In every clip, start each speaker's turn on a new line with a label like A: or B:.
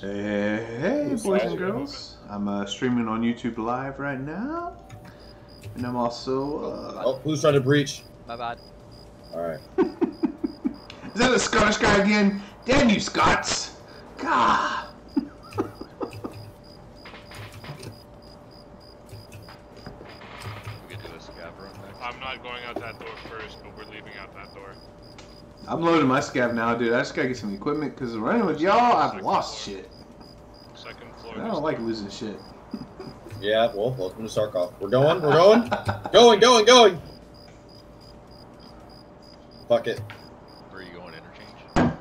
A: Hey, hey, boys and girls. I'm uh, streaming on YouTube Live right now. And I'm also. Uh...
B: Oh, who's trying to breach?
C: My bad.
B: Alright.
A: Is that a Scottish guy again? Damn you, Scots! God!
D: I'm
A: loading my scav now, dude. I just gotta get some equipment because running with y'all, I've lost shit.
D: Second floor.
A: I don't like losing shit.
B: Yeah, well, welcome to Tarkov. We're going, we're going. going, going, going! Fuck it.
E: Where are you going interchange?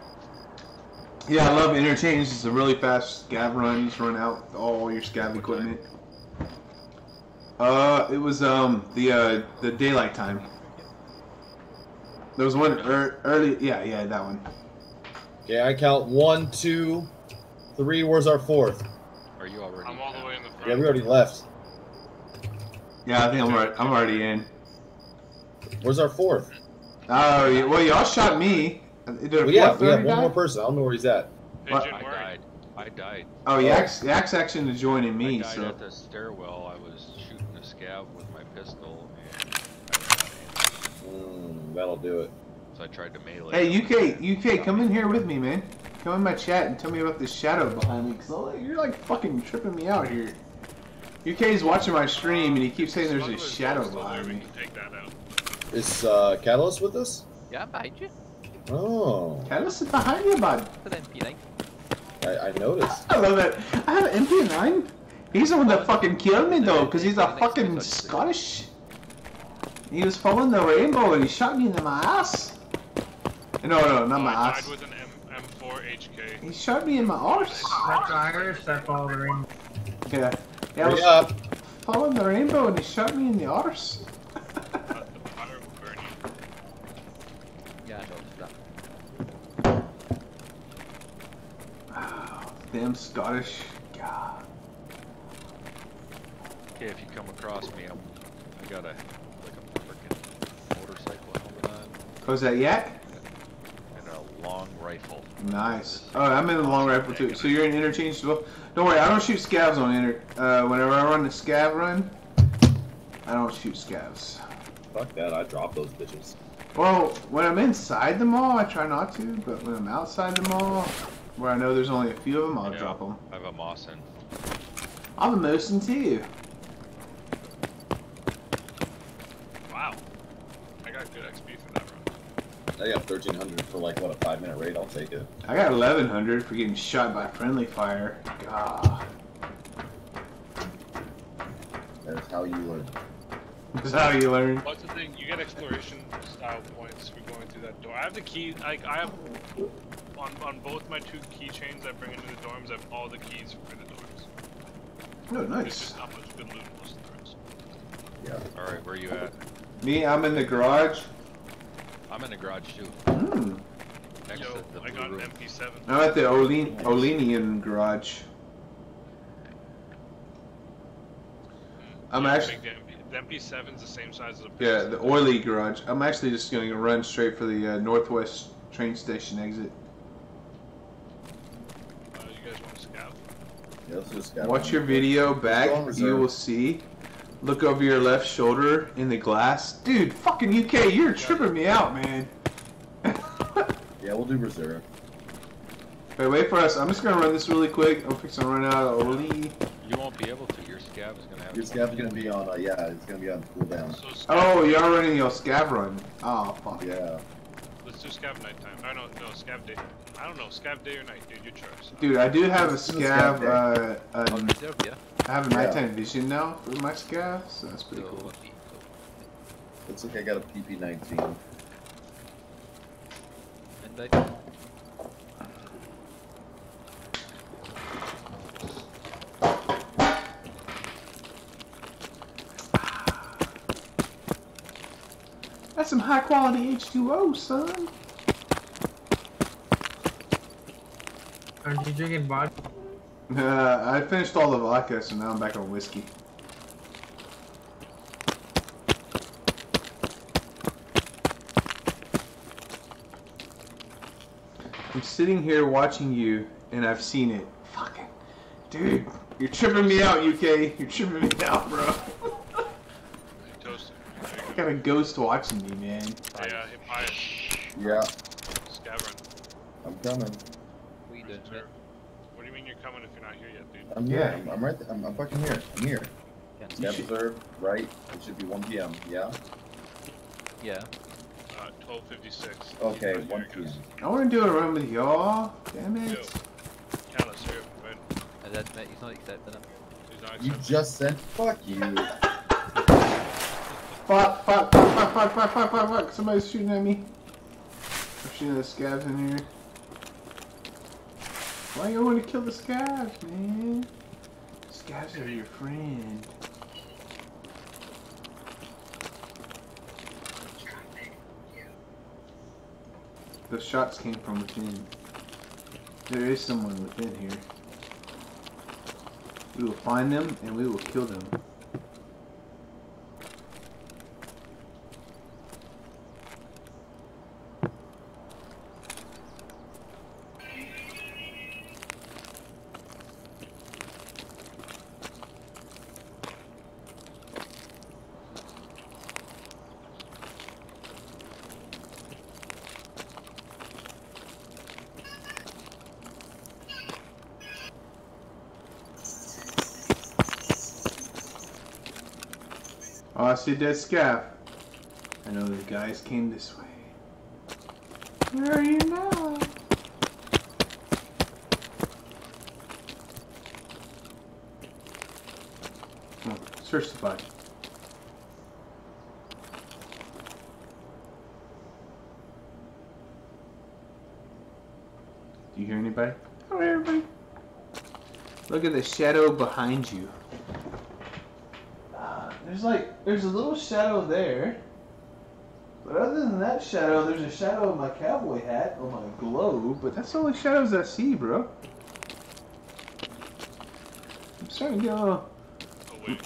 A: Yeah, I love interchange. It's a really fast scav run. You just run out all your scav equipment. Uh, it was um the uh the daylight time. There was one er, early. Yeah, yeah, that one.
B: Okay, I count one, two, three. Where's our fourth?
E: Are you already?
D: I'm all the way in the front.
B: Yeah, we already left.
A: Yeah, I think I'm right. I'm already in.
B: Where's our fourth?
A: Oh, yeah, well, y'all shot me.
B: Well, yeah, we have one
A: die?
B: more person. I don't know where he's at.
A: What?
D: Pigeon,
E: I
D: where are
E: died. I died.
A: Oh, Yak's, Yak's actually joining me.
E: I
A: me.
E: died
A: So
E: at the stairwell. I was shooting a scav with my pistol,
B: that'll do it.
E: so I tried to melee.
A: hey, UK, UK, come in here with me, man. Come in my chat and tell me about this shadow behind me. Cause you're like fucking tripping me out here. UK's watching my stream and he keeps saying there's a shadow behind me.
D: can take that out.
B: Is uh, Catalyst with us?
C: Yeah, I'm behind you.
B: Oh,
A: Catalyst is behind you, bud.
C: With MP9.
B: I, I noticed.
A: I love it. I have an MP9. He's the one that fucking killed me though, because he's a fucking Scottish. He was following the rainbow and he shot me in my ass. No, no, not
D: Oh,
A: my
D: I
A: ass.
D: died with an M- M4 HK.
A: He shot me in my arse.
F: That's Irish, that follow the rainbow.
A: Yeah. Yeah, I was
B: up.
A: following the rainbow and he shot me in the arse.
D: But the fire will burn you.
C: Yeah, I noticed that.
A: Wow, damn Scottish. God.
E: Okay, if you come across me, I'm, I got a like a freaking motorcycle helmet on
A: Was that Yak?
E: and a long rifle.
A: Nice. Oh, I'm in the long rifle too. So you're in interchange as well? Don't worry, I don't shoot scavs on inter. Uh, whenever I run the scav run, I don't shoot scavs.
B: Fuck that. I drop those bitches.
A: Well, when I'm inside the mall, I try not to, but when I'm outside the mall, where I know there's only a few of them, I'll
E: Yeah.
A: drop them.
E: I have a Mosin.
A: I'm a Mosin too.
D: Wow. I got good XP for that run.
B: I got 1300 for like, what, a five minute raid? I'll take it.
A: I got 1100 for getting shot by friendly fire. God.
B: That's how you learn.
A: That's how you learn.
D: What's the thing? You get exploration style points for going through that door. I have the key. Like I have on on both my two keychains I bring into the dorms. I have all the keys for the dorms.
A: Oh,
D: There's
A: nice.
D: just not much good loot most of the rooms.
B: Yeah.
E: All right, where you at?
A: Me, I'm in the garage.
E: I'm in the garage too,
A: Hmm.
E: next
D: Yo,
E: to the
D: I
E: blue
D: got an
E: room.
D: MP7.
A: I'm at the Olin Olinian garage. I'm
D: Yeah,
A: actually-
D: The, MP, the MP7's the same size as a
A: Yeah, the oily garage. I'm actually just going to run straight for the uh, northwest train station exit.
D: Uh, you guys want to scout?
B: Yeah, let's just scout
A: Watch your video back. You will see. Look over your left shoulder in the glass. Dude, fucking UK, you're tripping me out, man.
B: Yeah, we'll do reserve.
A: Wait, wait for us. I'm just going to run this really quick. I'm fixing to run out of Oli.
E: You won't be able to. Your scav is gonna have.
B: Your scav's gonna be on, uh, yeah, it's gonna be on cooldown.
D: So
A: Oh, you're running your scav run. Oh, fuck.
B: Yeah.
D: let's do scav nighttime. I don't know, scav day. I don't know, scav day or night, dude. Your choice.
A: Dude, I do have a
B: Let's
A: scav.
B: scav
A: Uh, um,
C: reserve, yeah.
A: I have a
B: Yeah.
A: nighttime vision now for my scav, so that's pretty
C: So,
A: cool.
B: Looks like I got a PP19.
C: Midnight.
A: That's some high quality H2O, son.
F: Aren't you drinking vodka?
A: Uh, I finished all the vodka, so now I'm back on whiskey. I'm sitting here watching you, and I've seen it. Fuck. Dude, you're tripping me out, UK. You're tripping me out, bro. I got a ghost watching me, man.
D: Hey, uh, Pius.
B: Yeah,
D: Scavern.
B: I'm coming.
C: What are you doing,
D: Sir.
C: mate?
D: What do you mean you're coming if you're not here yet, dude?
B: I'm here. I'm, I'm right. There. I'm, I'm fucking here. I'm here.
C: Can't see.
A: Should-
B: reserve. Right. It should be 1 p.m. Yeah.
C: Yeah.
D: Uh, 1256.
B: Okay.
D: Right
B: 1 p.m.
A: I want to do a run with y'all. Damn
D: Yo.
A: it.
D: Callus here, man.
C: I did, mate. He's not accepting it.
D: He's not
B: You just sent. Fuck you.
A: Fuck, fuck, fuck, fuck, fuck, fuck, fuck, fuck, fuck. Somebody's shooting at me. I'm shooting at the scavs in here. Why you want to kill the scavs, man? Scavs are your friend. The shots came from within. There is someone within here. We will find them and we will kill them. See dead scav. I know the guys came this way. Where are you now? Come on, search the body. Do you hear anybody? Oh, everybody. Look at the shadow behind you. There's a little shadow there. But other than that shadow, there's a shadow of my cowboy hat on my globe. But that's the only shadows I see, bro. I'm starting to get.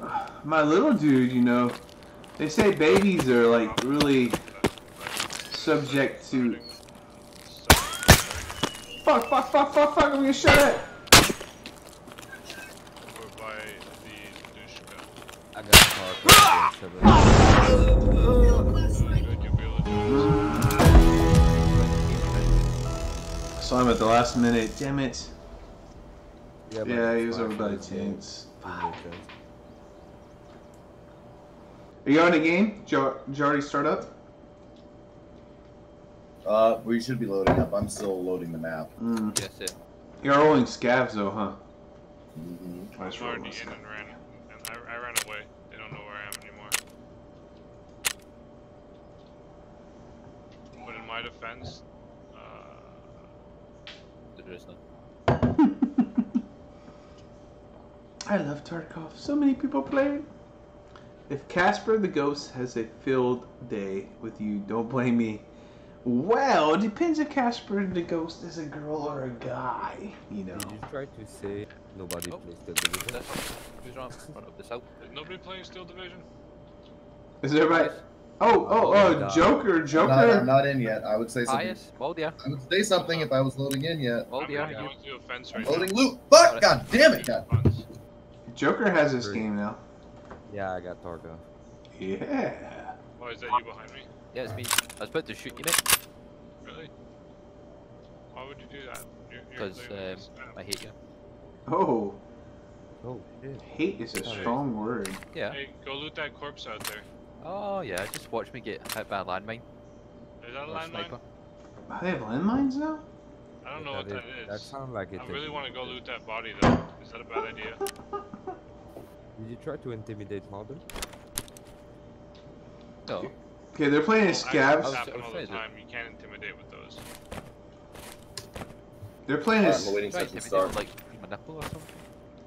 A: My little dude, you know, they say babies are like really subject to. Fuck, fuck, fuck, fuck, fuck, I'm gonna shut! Last minute, damn it.
G: Yeah,
A: Yeah, he was over by the tents.
G: Fuck.
A: Are you on the game? Did you, did you already start up?
B: Uh, we should be loading up. I'm still loading the map.
A: Mm.
C: Yes, yeah.
A: You're rolling scavs though, huh?
B: Mm-hmm.
D: I
A: Nice
D: was already
A: rolling
D: in and ran, and I, I ran away. They don't know where I am anymore. But in my defense,
C: There is none.
A: I love Tarkov. So many people playing. If Casper the Ghost has a filled day with you, don't blame me. Well, it depends if Casper the Ghost is a girl or a guy, you know.
G: Did you try to say nobody
C: Oh.
G: plays Steel division?
C: Who's on front of this out?
D: nobody playing Steel Division?
A: Is everybody? Oh, oh, oh,
G: God.
A: Joker,
B: I'm not, I'm
A: Joker.
B: not in yet. I would say something.
C: Pius? Well, yeah.
B: I would say something if I was loading in yet.
C: Well,
D: I'm gonna
C: You,
D: a fence
B: I'm
D: right
B: loading
D: now.
B: loot. Fuck! God damn it! God.
A: Joker has this game now.
G: Yeah, I got Targa.
A: Yeah.
D: Why is that you behind me?
C: yeah, it's me. I was about to shoot you, mate,
D: Really? Why would you do that? You're, you're
C: because
D: clearly
C: um,
D: a
C: I hate you.
A: Oh,
G: Oh shit.
A: hate is a strong word.
C: Yeah.
D: Hey, go loot that corpse out there.
C: Oh, yeah. Just watch me get hit by a landmine
D: Is that a
C: or a
D: landmine?
C: sniper.
A: They have landmines now?
D: I don't know what that is.
G: That sounds like it.
D: I really want to go loot that body though. Is that a bad idea?
G: Did you try to intimidate Harden?
C: No.
A: Okay, they're playing
D: Well,
A: as
D: I-
A: scavs.
D: It's happen all the time. You can't intimidate with those.
A: They're playing uh,
B: Alright,
A: as
B: I'm waiting
C: Right,
B: session
C: if you
B: start.
C: like my nipple or something.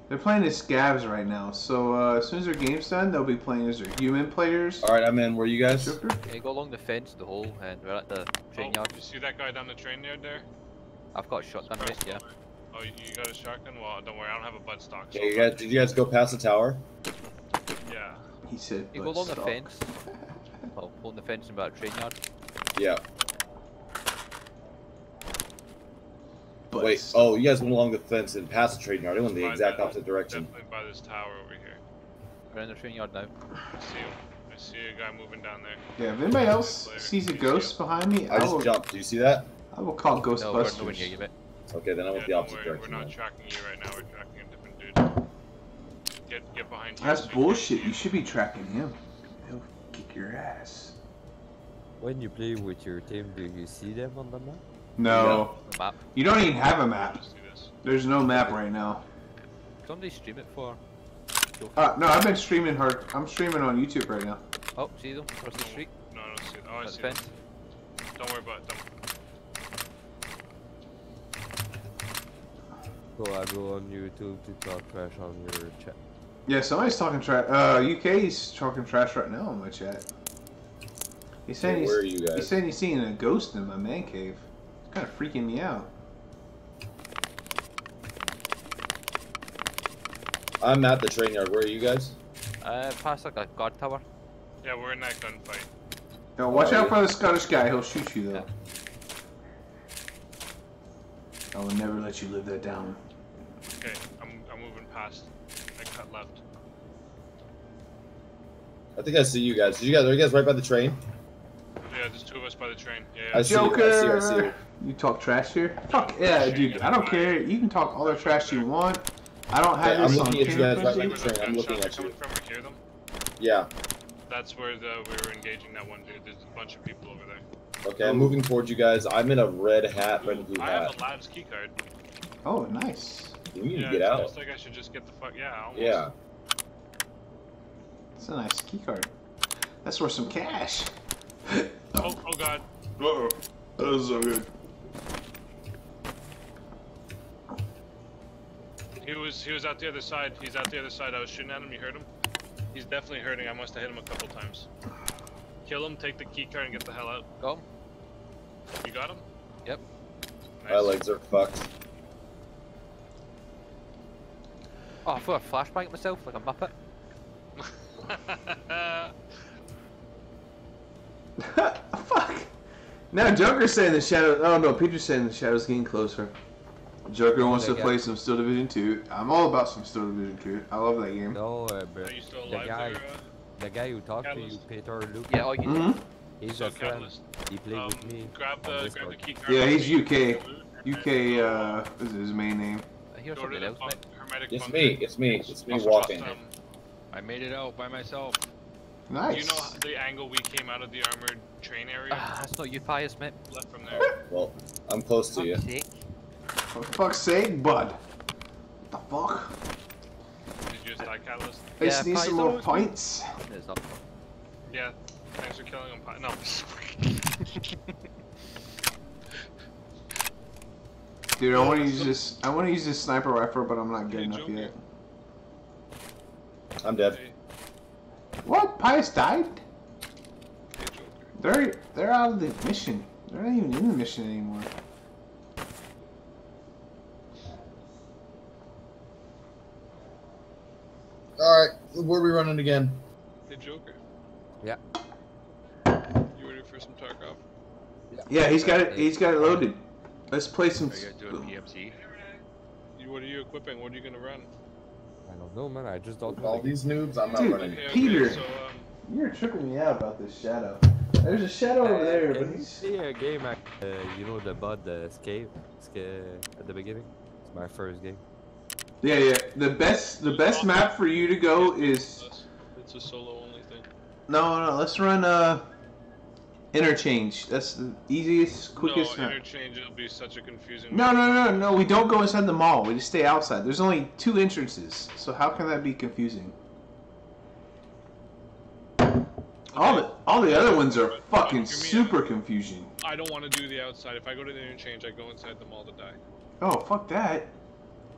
A: They're playing as scavs right now. So uh, as soon as their game's done, they'll be playing as their human players.
B: All right, I'm in. Where are you guys?
A: Joker.
C: Yeah, go along the fence, the hole, and we're at the train
D: Oh,
C: yard.
D: you see that guy down the train yard there?
C: I've got a shotgun, mate, yeah.
D: Oh, you, you got a shotgun? Well, don't worry, I don't have a butt stock. So
B: Okay, you guys, did you guys go past the tower?
D: yeah.
A: He said.
C: You go
A: "Let's
C: along the fence. Well, along the fence and about a train yard.
B: Yeah.
A: Butt
B: Wait, oh, you guys went along the fence and past the trading yard. I went the exact
D: the-
B: opposite direction.
D: Definitely by this tower over here.
C: We're in the train yard now.
D: I see him. I see a guy moving down there.
A: Yeah, if anybody else sees a ghost behind me,
B: I
A: I
B: just
A: will,
B: jumped. Do you see that?
A: I will call
C: No, we're
A: Ghostbusters.
C: you, mate.
B: Okay, then I went
D: Yeah,
B: the opposite
D: worry, we're not
B: then.
D: tracking you right now. We're tracking a different dude. Get get behind you.
A: That's
D: so
A: bullshit. You should be tracking him. He'll kick your ass.
G: When you play with your team, do you see them on the map?
A: No,
C: The map.
A: you don't even have a map.
D: Let's do this.
A: There's no map right now.
C: Somebody stream it for.
A: Uh, no, I've been streaming hard. I'm streaming on YouTube right now.
C: Oh, see them across the street.
D: No, I don't see it. Oh, I
C: That's
D: see
C: fence.
D: it. Don't worry about it. Don't.
G: So I go on YouTube to talk trash on your chat.
A: Yeah, somebody's talking trash. Uh, UK's talking trash right now on my chat. He's saying
B: Hey,
A: he's,
B: where are you
A: he's saying he's seeing a ghost in my man cave. It's kind of freaking me out.
B: I'm at the train yard. Where are you guys?
C: Uh, past like a guard tower.
D: Yeah, we're in that gunfight.
A: Now watch
B: Oh,
A: out for the Scottish guy. He'll shoot you though. I will never let you live that down.
D: Okay, I'm I'm moving past. I cut left.
B: I think I see you guys. You guys are you guys right by the train?
D: Yeah, there's two of us by the train. Yeah.
B: I
D: yeah.
B: see you, I see I see
A: Joker!
B: you.
A: You talk trash here? Fuck yeah, dude. I don't care. You can talk all the trash you want. I don't have
B: Hey, I'm
A: this on
B: looking at you guys right
D: Like
B: by the train. I'm looking at you.
D: from, we hear them.
B: Yeah.
D: That's where the we were engaging that one dude. There's a bunch of people over there.
B: Okay, I'm moving towards you guys. I'm in a red hat, red and blue hat.
D: I have a lab's key card.
A: Oh, nice.
B: We need
D: yeah,
B: to get
D: it's
B: out.
D: almost like I should just get the fuck. Yeah. Almost.
B: Yeah.
A: It's a nice key card. That's worth some cash.
D: Oh, oh god.
A: Uh-oh. That was so good.
D: He was he was out the other side. He's out the other side. I was shooting at him. You heard him? He's definitely hurting. I must have hit him a couple times. Kill him. Take the key card and get the hell out.
C: Go.
D: You got him?
C: Yep.
B: My legs are fucked.
C: Oh, I thought I flashbang myself like a muppet.
A: Fuck. Now Joker's saying the shadow. Oh no, Peter's saying the shadow's getting closer. Joker wants to
G: Yeah,
A: play
G: yeah.
A: some Steel Division 2. I'm all about some Steel Division 2. I love that game.
G: No, uh, but
D: Are you still
G: the guy,
D: there? Uh,
G: the guy who talked to you, Peter Luke,
C: Yeah, all you
A: hmm
G: he's
D: so
G: a friend. He played
D: Um,
G: with me.
D: grab the grab the key card.
A: Yeah, he's. UK. UK, uh, is his main name.
C: I hear
D: Go to
C: something
D: the
C: else,
D: fun-
B: It's me. It's me. It's me walking.
D: um,
E: I made it out by myself.
A: Nice.
D: Do You know the angle we came out of the armored train area?
C: Ah, that's not you, Pius, mate.
D: Left from there.
B: Well, I'm close to you.
C: Fuck's sake.
A: For fuck's sake, bud. What the fuck?
D: Did you just die, Catalyst?
A: I just
C: Yeah,
A: need
C: Pies
A: some more
C: always-
A: pints.
C: It's not.
D: Yeah. Thanks for killing him. Pi- No.
A: Dude, I want to use this. I want to use this sniper rifle, but I'm not good enough yet.
B: I'm dead.
D: Hey,
A: What? Pius died?
D: hey,
A: They're they're out of the mission. They're not even in the mission anymore.
B: All right, where are we running again?
D: Hey, Joker.
G: Yeah.
D: You ready for some Tarkov?
A: Yeah, he's got it. He's got it loaded. Let's play some.
E: Are you guys doing PMC?
D: You, what are you equipping? What are you gonna run?
G: I don't know, man. I just don't
B: With all
G: know.
B: these noobs, I'm not
A: Dude.
B: running.
D: Okay, okay,
A: Peter.
D: So, um,
A: You're tripping me out about this shadow. There's a shadow over there,
G: Can
A: but
G: you
A: he's.
G: see a game, uh, you know, the bot, the escape, escape at the beginning? It's my first game.
A: Yeah, yeah. The best, the best map for you to go is
D: it's a solo only thing.
A: no, no. Let's run uh, interchange. That's the easiest, quickest
D: no, interchange will be such a confusing.
A: No, no, no, no. We don't go inside the mall. We just stay outside. There's only two entrances, so how can that be confusing? All the all the other ones are uh,
D: fucking me
A: super confusing.
D: I don't want to do the outside. If I go to the interchange, I go inside the mall to die.
A: Oh fuck that.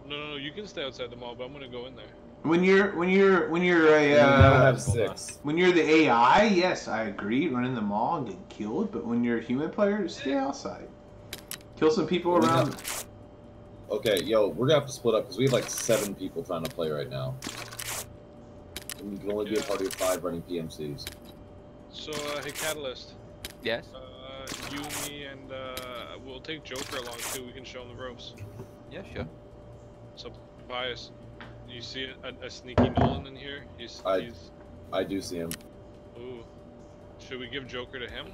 D: No, no, no. You can stay outside the mall, but I'm gonna go in there.
A: When you're when you're when you're a
B: We now
A: uh,
B: have six.
A: when you're the AI, yes, I agree. Run in the mall and get killed, but when you're a human player, stay outside. Kill some people
B: Well, we
A: around.
B: Okay, yo, we're gonna have to split up because we have like seven people trying to play right now. And you can only be a party of five running PMCs.
D: So, uh, hey, Catalyst.
C: Yes.
D: Uh, you, me, and uh, we'll take Joker along too. We can show him the ropes.
C: Yeah, sure.
D: So, bias. You see a, a sneaky Nolan in here? He's,
B: I-
D: he's.
B: I do see him.
D: Ooh. Should we give Joker to him?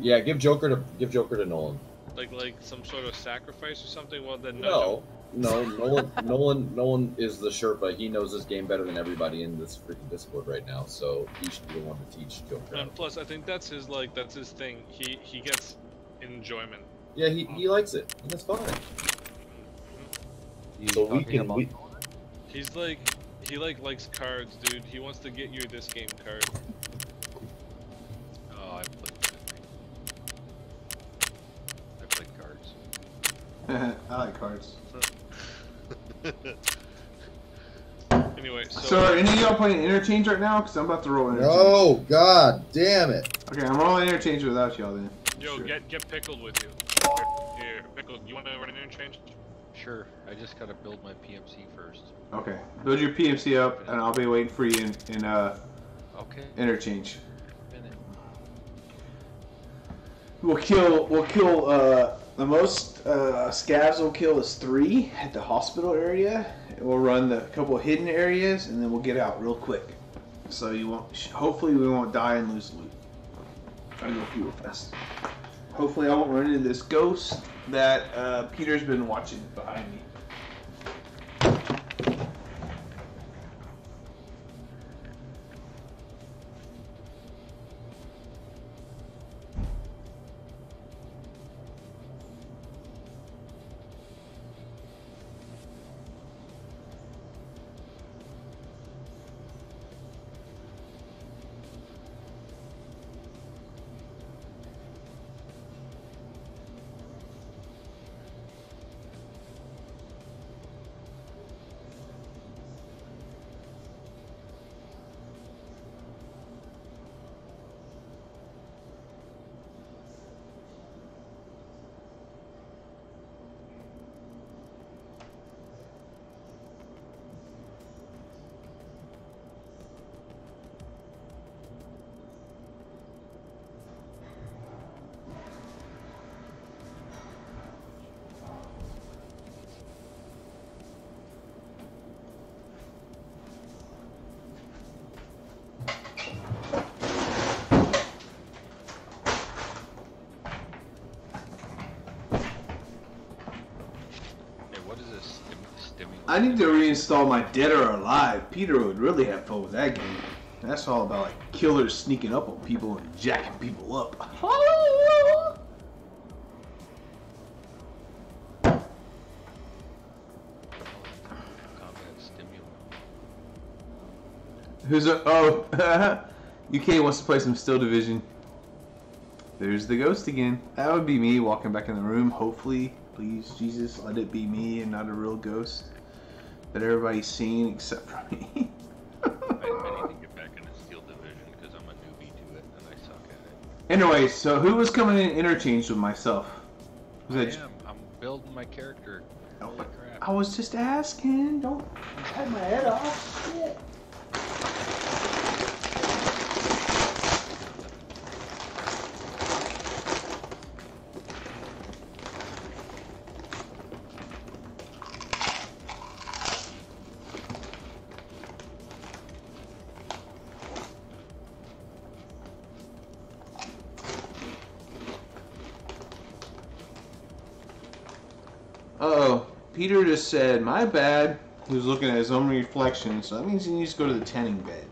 B: Yeah, give Joker to give Joker to Nolan.
D: Like like some sort of sacrifice or something? Well then nudge
B: No, no, Nolan, Nolan, Nolan is the Sherpa. He knows this game better than everybody in this freaking Discord right now. So he should be the one to teach Joker.
D: And plus, I think that's his like that's his thing. He he gets enjoyment.
B: Yeah, he, he likes it. And that's fine.
G: You
B: So we can we,
D: He's like he like likes cards, dude. He wants to get you this game card.
E: Oh, I played that. I played cards.
A: I like cards.
D: Anyway, so,
A: So are any of y'all playing interchange right now? Because I'm about to roll interchange.
B: Oh God damn it!
A: Okay, I'm rolling interchange without y'all then.
D: yo,
A: Sure.
D: get get pickled with you. Here, pickled. You want to run an interchange?
E: Sure, I just gotta build my PMC first.
A: Okay, build your PMC up, and I'll be waiting for you in, in uh,
E: Okay,
A: interchange. We'll kill. We'll kill. Uh, the most uh, scavs will kill is three at the hospital area. We'll run the couple hidden areas, and then we'll get out real quick. So you won't. Hopefully, we won't die and lose loot. Try to go fuel fast. Hopefully, I won't run into this ghost that uh, Peter's been watching behind me. I need to reinstall my Dead or Alive. Peter would really have fun with that game. That's all about like killers sneaking up on people and jacking people up. Who's a oh UK wants to play some Steel Division. There's the ghost again. That would be me walking back in the room. Hopefully, please Jesus, let it be me and not a real ghost that everybody's seen except for me.
E: I, I need to get back into Steel Division because I'm a newbie to it and I suck at it.
A: anyway, so who was coming in interchange with myself? Was
E: I
A: that
E: am. I'm building my character.
A: Oh,
E: Holy crap.
A: I was just asking. Don't cut my head off. Said, my bad. He was looking at his own reflection, so that means he needs to go to the tanning bed.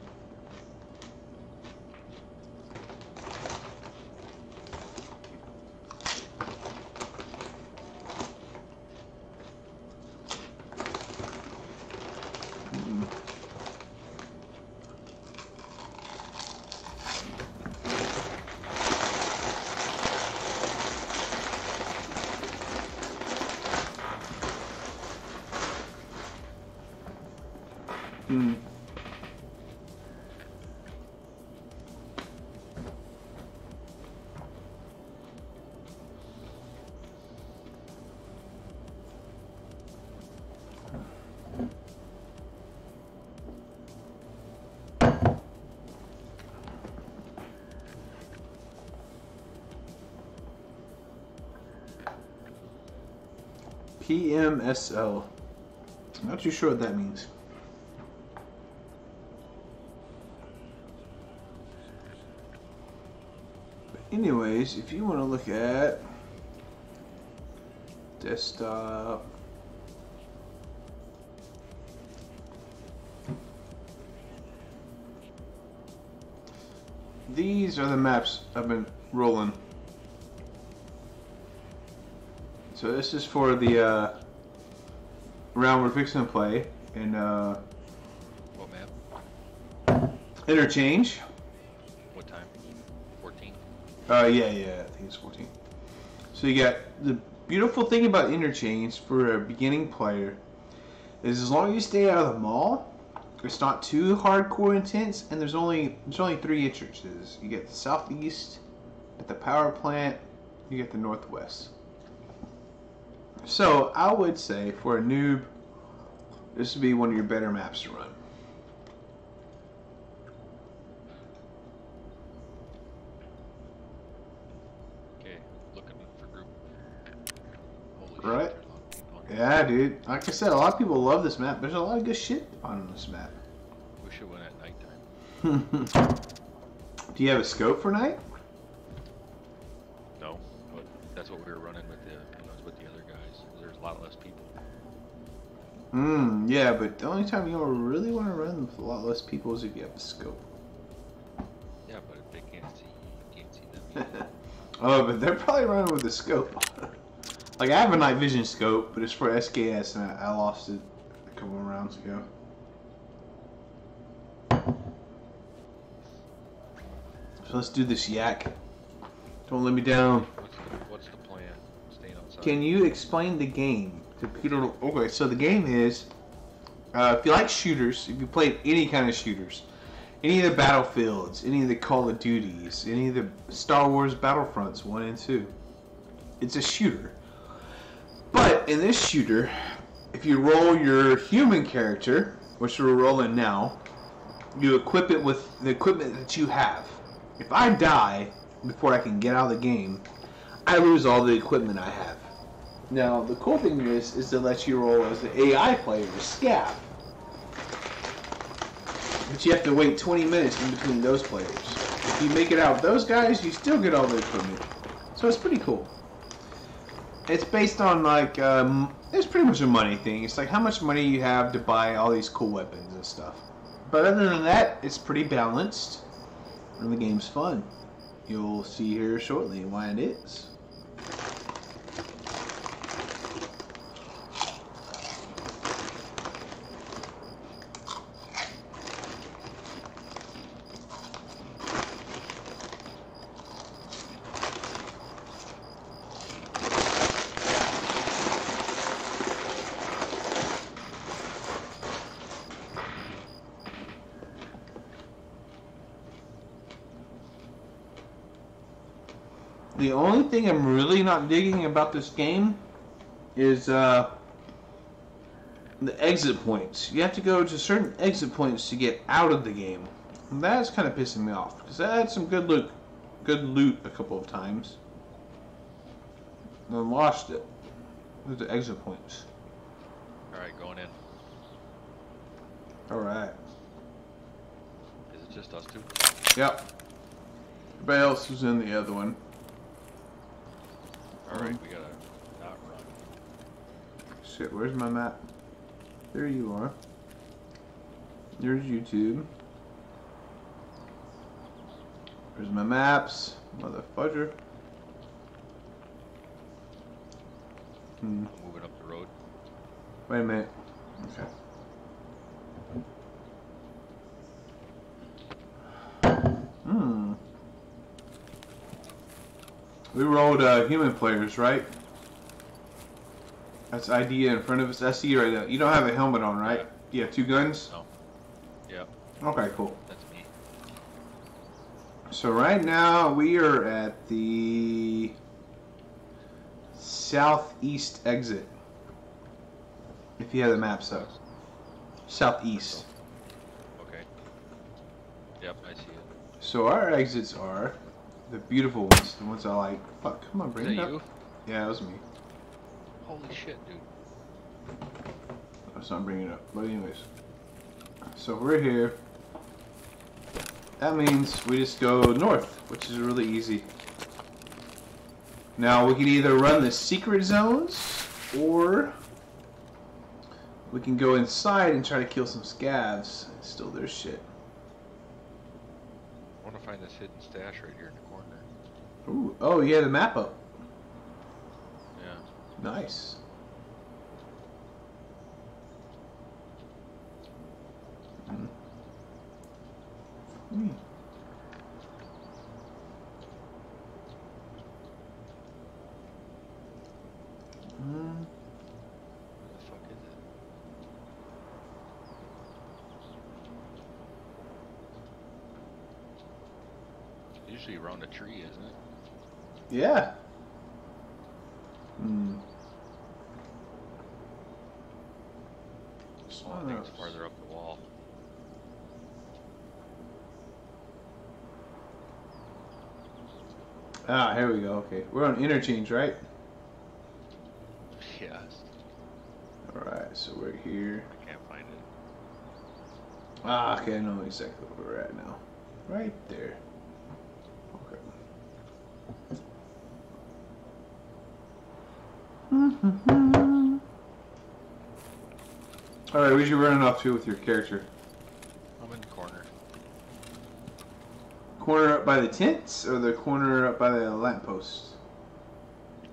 A: Sure what that means. But anyways, if you want to look at desktop. These are the maps I've been rolling. So this is for the uh, round we're fixing to play in uh,
E: What map?
A: interchange.
E: What time? 14?
A: Uh, yeah, yeah, I think it's 14. So you got the beautiful thing about interchange for a beginning player is as long as you stay out of the mall, it's not too hardcore intense, and there's only there's only three entrances. You get the southeast, at the power plant, you get the northwest. So I would say for a noob, this would be one of your better maps to run.
E: Okay, looking for group. Holy
A: Right.
E: shit, there's a lot of people on here.
A: Yeah, dude. Like I said, a lot of people love this map. There's a lot of good shit on this map.
E: We should win at nighttime.
A: Do you have a scope for night? Hmm, yeah, but the only time you'll really want to run with a lot less people is if you have a scope.
E: Yeah, but if they can't see, you can't see them.
A: oh, but they're probably running with a scope. like, I have a night vision scope, but it's for SKS, and I, I lost it a couple of rounds ago. So let's do this yak. Don't let me down.
E: what's, the, what's the plan? Staying outside?
A: Can you explain the game Okay, so the game is, uh, if you like shooters, if you played any kind of shooters, any of the Battlefields, any of the Call of Duties, any of the Star Wars Battlefronts one and two, it's a shooter. But in this shooter, if you roll your human character, which we're rolling now, you equip it with the equipment that you have. If I die before I can get out of the game, I lose all the equipment I have. Now, the cool thing is, is to let you roll as the AI player, Scav. But you have to wait 20 minutes in between those players. If you make it out those guys, you still get all the equipment. So it's pretty cool. It's based on like, um, it's pretty much a money thing. It's like how much money you have to buy all these cool weapons and stuff. But other than that, it's pretty balanced. And the game's fun. You'll see here shortly why it is. The only thing I'm really not digging about this game is uh, the exit points. You have to go to certain exit points to get out of the game. And that's kind of pissing me off because I had some good loot, good loot a couple of times. And then lost it. There's the exit points.
E: Alright, going in.
A: All right.
E: Is it just us two?
A: Yep. Everybody else was in the other one.
E: Alright, we gotta not run.
A: Shit, where's my map? There you are. There's YouTube. There's my maps, motherfudger. Hmm.
E: I'm moving up the road.
A: Wait a minute. Okay. Hmm. We rolled uh, human players, right? That's idea in front of us. I see you right now. You don't have a helmet on, right? You have two guns?
E: No. Yep,
A: Okay, cool.
E: that's me.
A: So right now we are at the southeast exit. If you have the maps up. Southeast.
E: Okay. Yep, I see it.
A: So our exits are the beautiful ones, the ones I like. Fuck, come on, bring
E: that
A: it up.
E: you?
A: Yeah, that was me.
E: Holy shit, dude.
A: Oh, so I'm bringing it up. But anyways, so we're here. That means we just go north, which is really easy. Now we can either run the secret zones, or we can go inside and try to kill some scavs and steal their shit.
E: To find this hidden stash right here in the corner.
A: Ooh, oh, you had a map up.
E: Yeah.
A: Nice. Hmm. Hmm.
E: Where the fuck is it? Usually around a tree, isn't it?
A: Yeah. Hmm.
E: Oh, I think it's farther up the wall.
A: Ah, here we go. Okay, we're on interchange, right?
E: Yes.
A: All right, so we're here.
E: I can't find it.
A: Ah, okay, I know exactly where we're at now. Right there. Mm-hmm. All right, where's you running off to with your character?
E: I'm in the corner.
A: Corner up by the tents, or the corner up by the lamppost?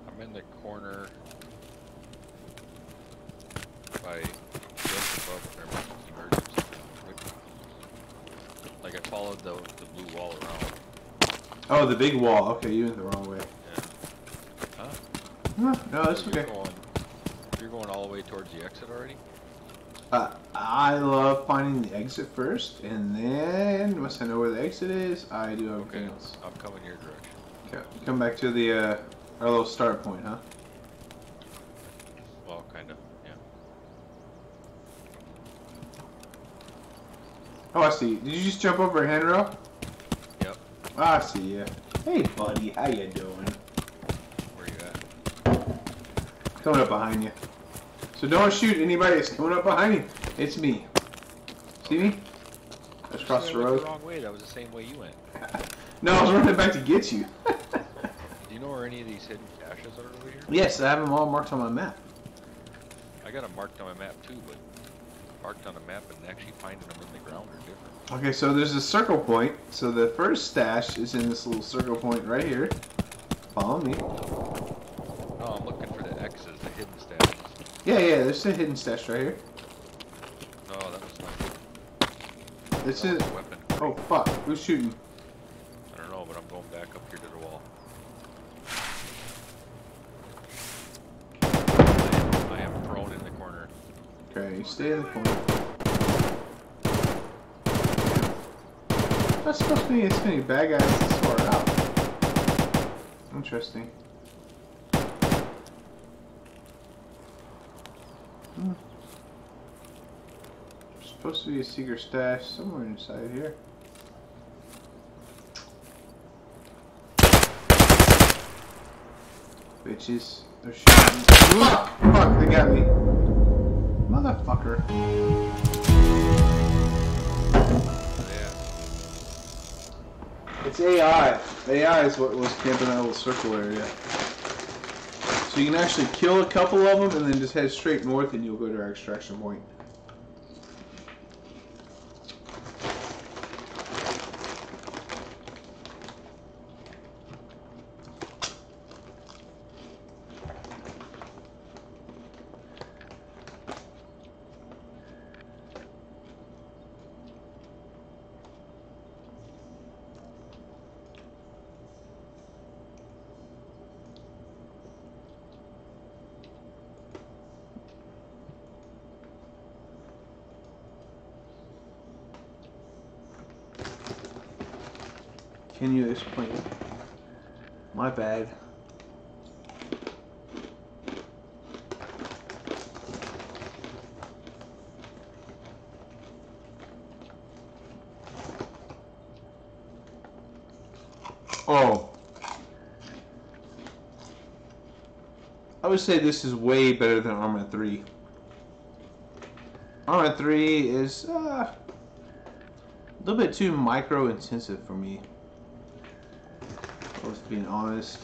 E: I'm in the corner by just above emergency. emergency. Like I followed the the blue wall around.
A: Oh, the big wall. Okay, you went the wrong way.
E: Yeah.
A: No, that's
E: So you're
A: okay.
E: Going, you're going all the way towards the exit already?
A: Uh, I love finding the exit first, and then once I know where the exit is, I do everything
E: Okay.
A: else.
E: I'm coming your direction.
A: Okay, come back to the uh, our little start point, huh?
E: Well, kind of. Yeah.
A: Oh, I see. Did you just jump over a handrail?
E: Yep.
A: Ah, I see ya. Hey, buddy, how you doing?
E: Where you at?
A: Coming up behind you. So don't shoot anybody that's coming up behind you. It's me. See me? Just across
E: See,
A: the road.
E: The wrong way. That was the same way you went.
A: No, I was running back to get you.
E: Do you know where any of these hidden caches are over here?
A: yes, I have them all marked on my map.
E: I got them marked on my map too, but marked on a map and actually finding them in the ground are different.
A: Okay, so there's a circle point. So the first stash is in this little circle point right here. Follow me.
E: No, I'm looking for the X's, the hidden stashes.
A: Yeah, yeah, there's a hidden stash right here.
E: Oh, that was not.
A: This is.
E: weapon.
A: Oh fuck! Who's shooting?
E: I don't know, but I'm going back up here to the wall. I am, I am prone in the corner.
A: Okay, you stay in the corner. That's supposed to be as many bad guys this far out. Interesting. Hmm. Supposed to be a secret stash somewhere inside here. Bitches, they're shooting. Fuck! Fuck! They got me. Motherfucker.
E: Yeah.
A: It's AI. AI is what was camping that little circle area. So you can actually kill a couple of them and then just head straight north and you'll go to our extraction point. this. My bad. Oh. I would say this is way better than Arma 3. Arma 3 is uh, a little bit too micro-intensive for me supposed to be an honest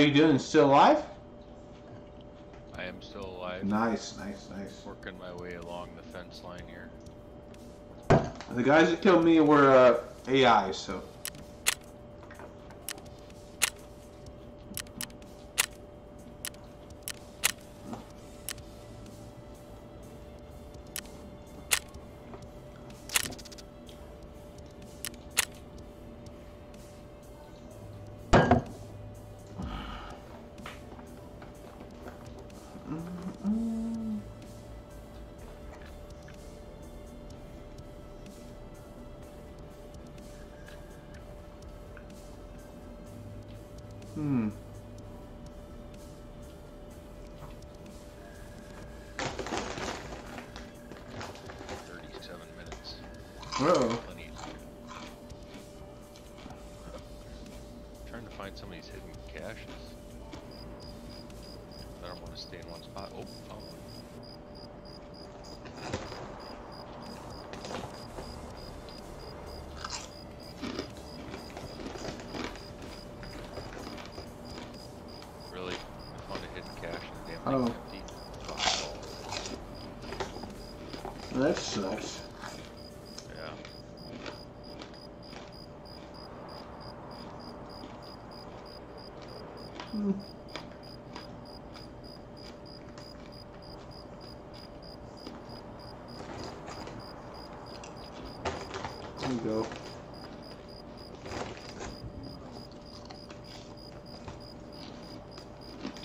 A: you doing? Still alive?
E: I am still alive.
A: Nice, nice, nice.
E: Working my way along the fence line here.
A: The guys that killed me were uh, AI, so.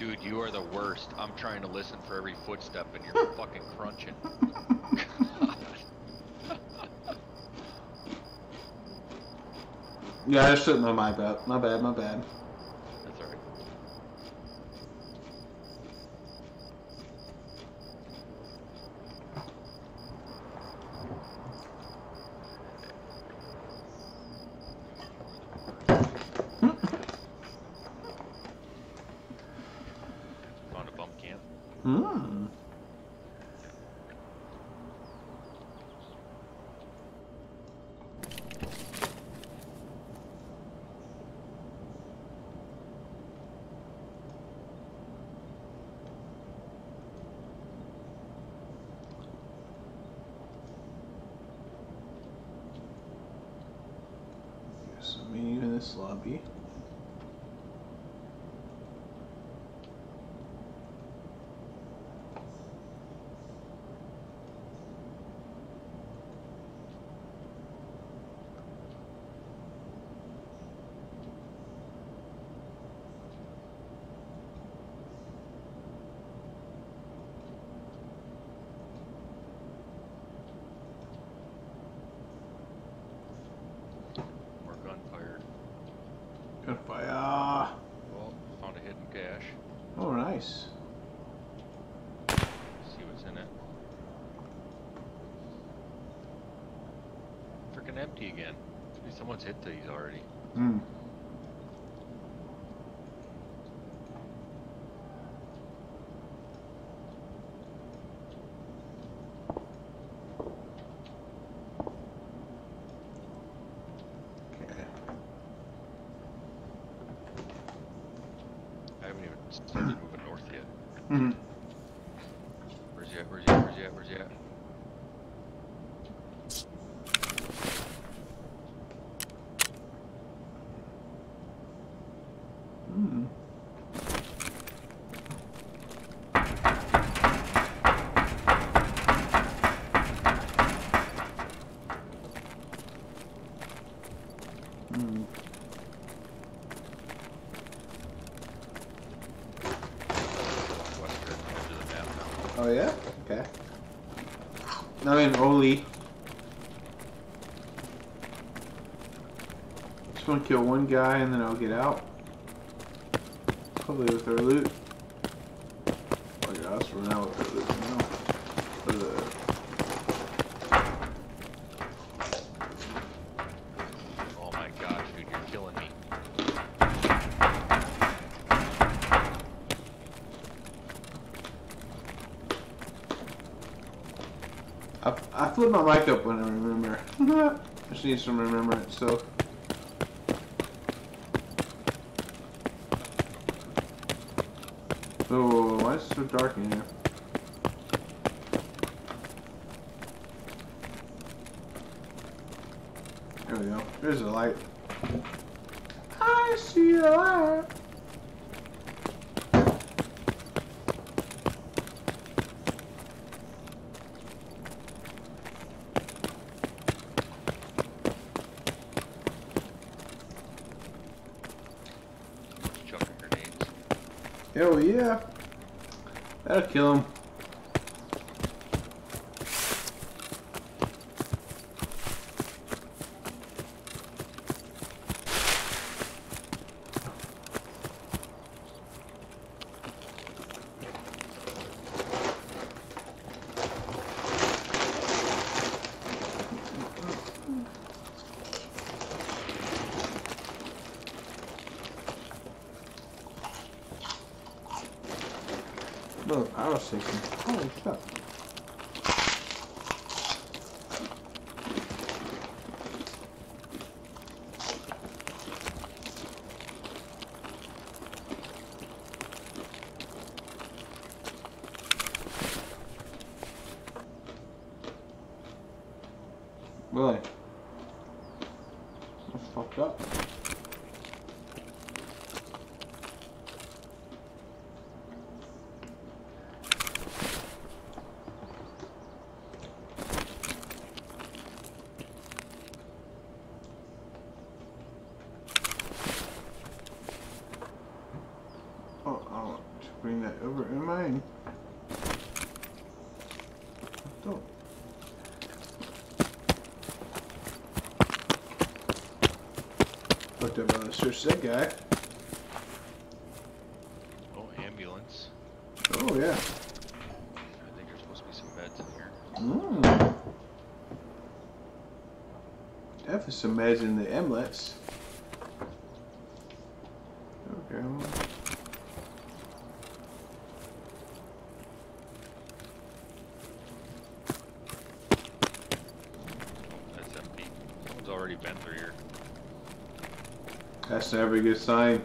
E: Dude, you are the worst. I'm trying to listen for every footstep and you're fucking crunching.
A: yeah, I shouldn't have my bad. My bad, my bad. Mean Oli. Just wanna kill one guy and then I'll get out. Hopefully with our loot. Oh yeah, let's run out with their loot now. For the
E: Oh my gosh, dude, you're killing me.
A: I, I flip my mic up when I remember. I just need some remembrance, so. So, why is it so dark in here? There we go. There's a light. I see a light.
E: Chucking grenades.
A: Hell yeah. That'll kill him. Little power station. Holy shit. Really? That's fucked up. Oh, I want to bring that over in mine. Don't. Looked up on the search that guy.
E: Oh, ambulance.
A: Oh yeah.
E: I think there's supposed to be some beds in here.
A: Mmm. Definitely some meds in the emlets. Okay. well,
E: That's empty. Someone's already been through here.
A: That's never a good sign.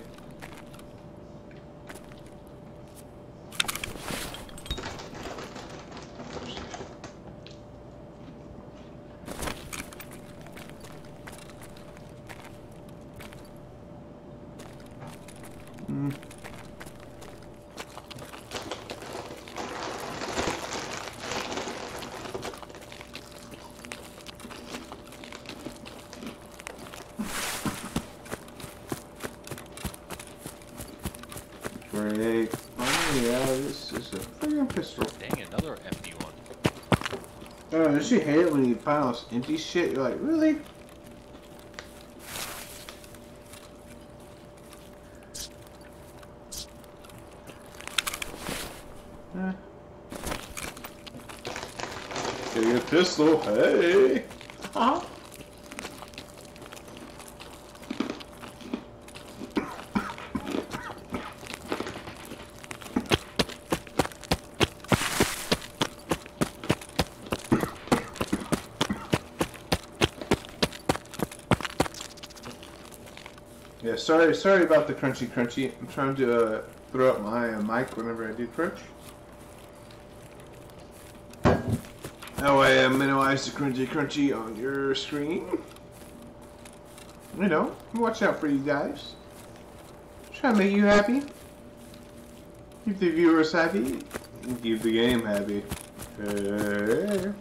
A: Hmm. Great. Oh yeah, this is a friggin' pistol.
E: Dang, another empty one.
A: Don't you hate it when you find all this empty shit? You're like, really? Eh. Getting a pistol, hey! Sorry, sorry about the crunchy crunchy. I'm trying to uh, throw up my uh, mic whenever I do crunch. That way I minimize the crunchy crunchy on your screen. You know, watch out for you guys. Try to make you happy. Keep the viewers happy. Keep the game happy. Hey.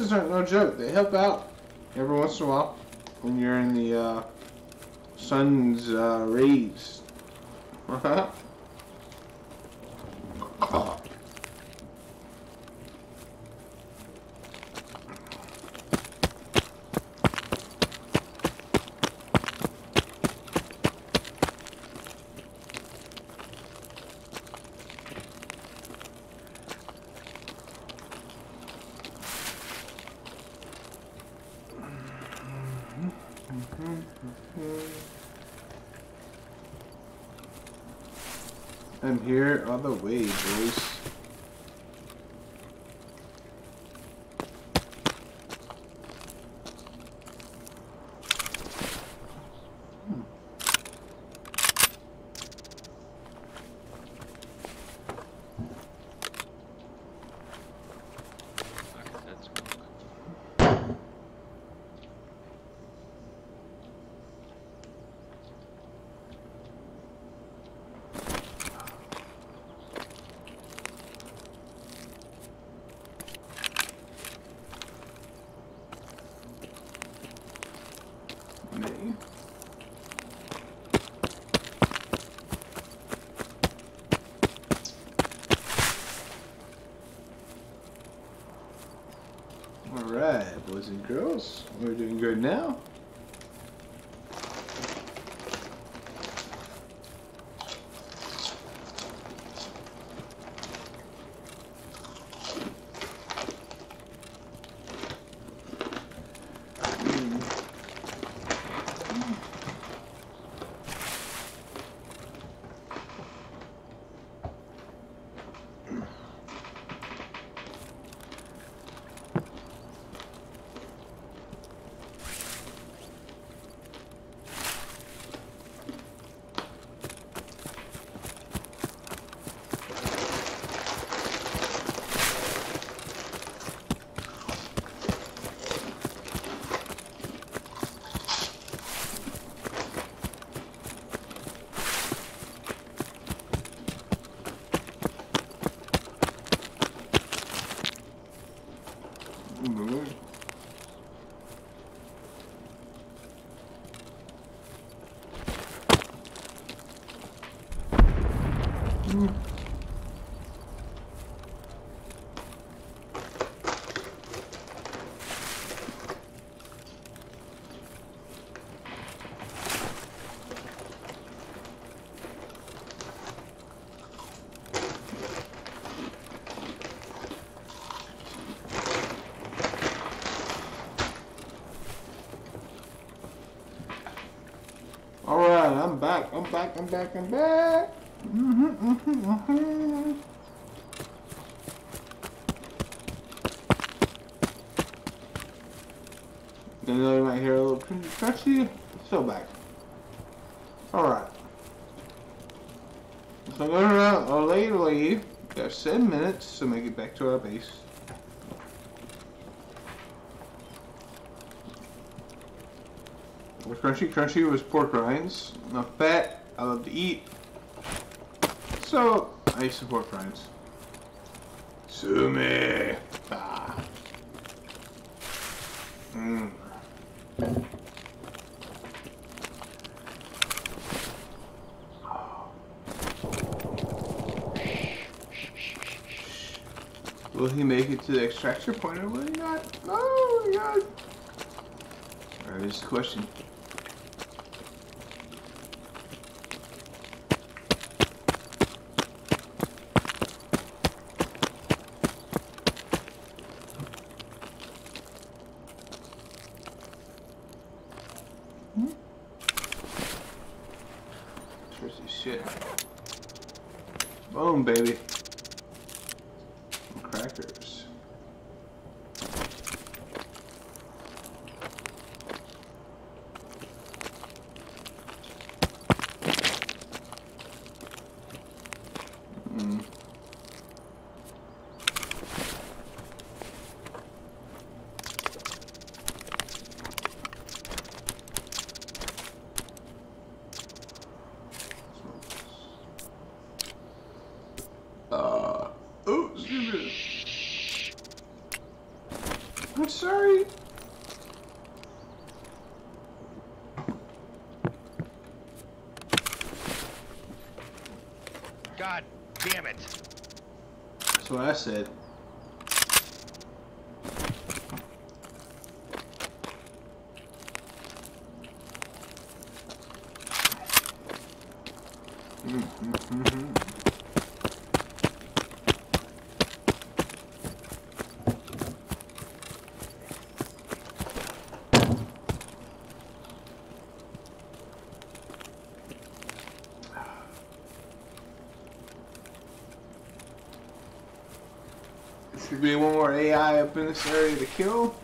A: Sunglasses aren't no joke. They help out every once in a while when you're in the uh, sun's uh, rays. I'm here all the way, boys.
E: Fuck, that's cool.
A: Me. Alright, boys and girls, we're doing good now. Mhm. Alright, I'm back, I'm back, I'm back, back. Mhm, mhm, mhm. I know you might hear a little crunchy. Still back. Alright. So I'm gonna uh, lay leave. Got seven minutes to make it back to our base. With crunchy crunchy was pork rinds. Now fat, I love to eat. So I support some Sue me! Ah. Mm. Will he make it to the extraction point or will he not? Oh my god. Alright, here's the question. Thirsty shit. Boom, baby. Some crackers. Mm. Uh, oh, excuse me.
E: God damn it!
A: That's what I said. Should be one more AI up in this area to kill.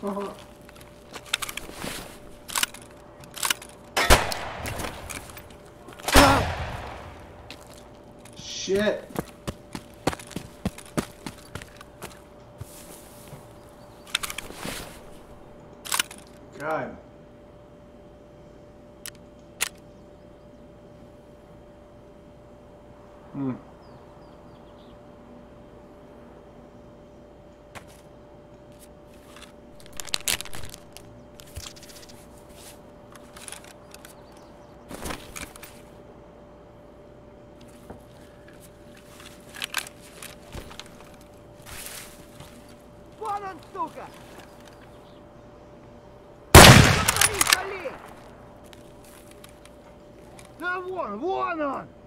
A: Fuck, fuck,
H: фронт, сука! Говори, шалей! Да вон, вон он!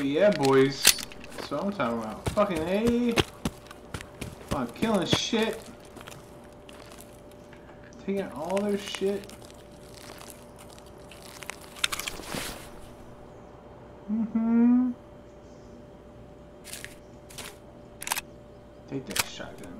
A: Oh, yeah, boys. That's what I'm talking about. Fucking A. On killing shit. Taking all their shit. Mm-hmm. Take that shotgun.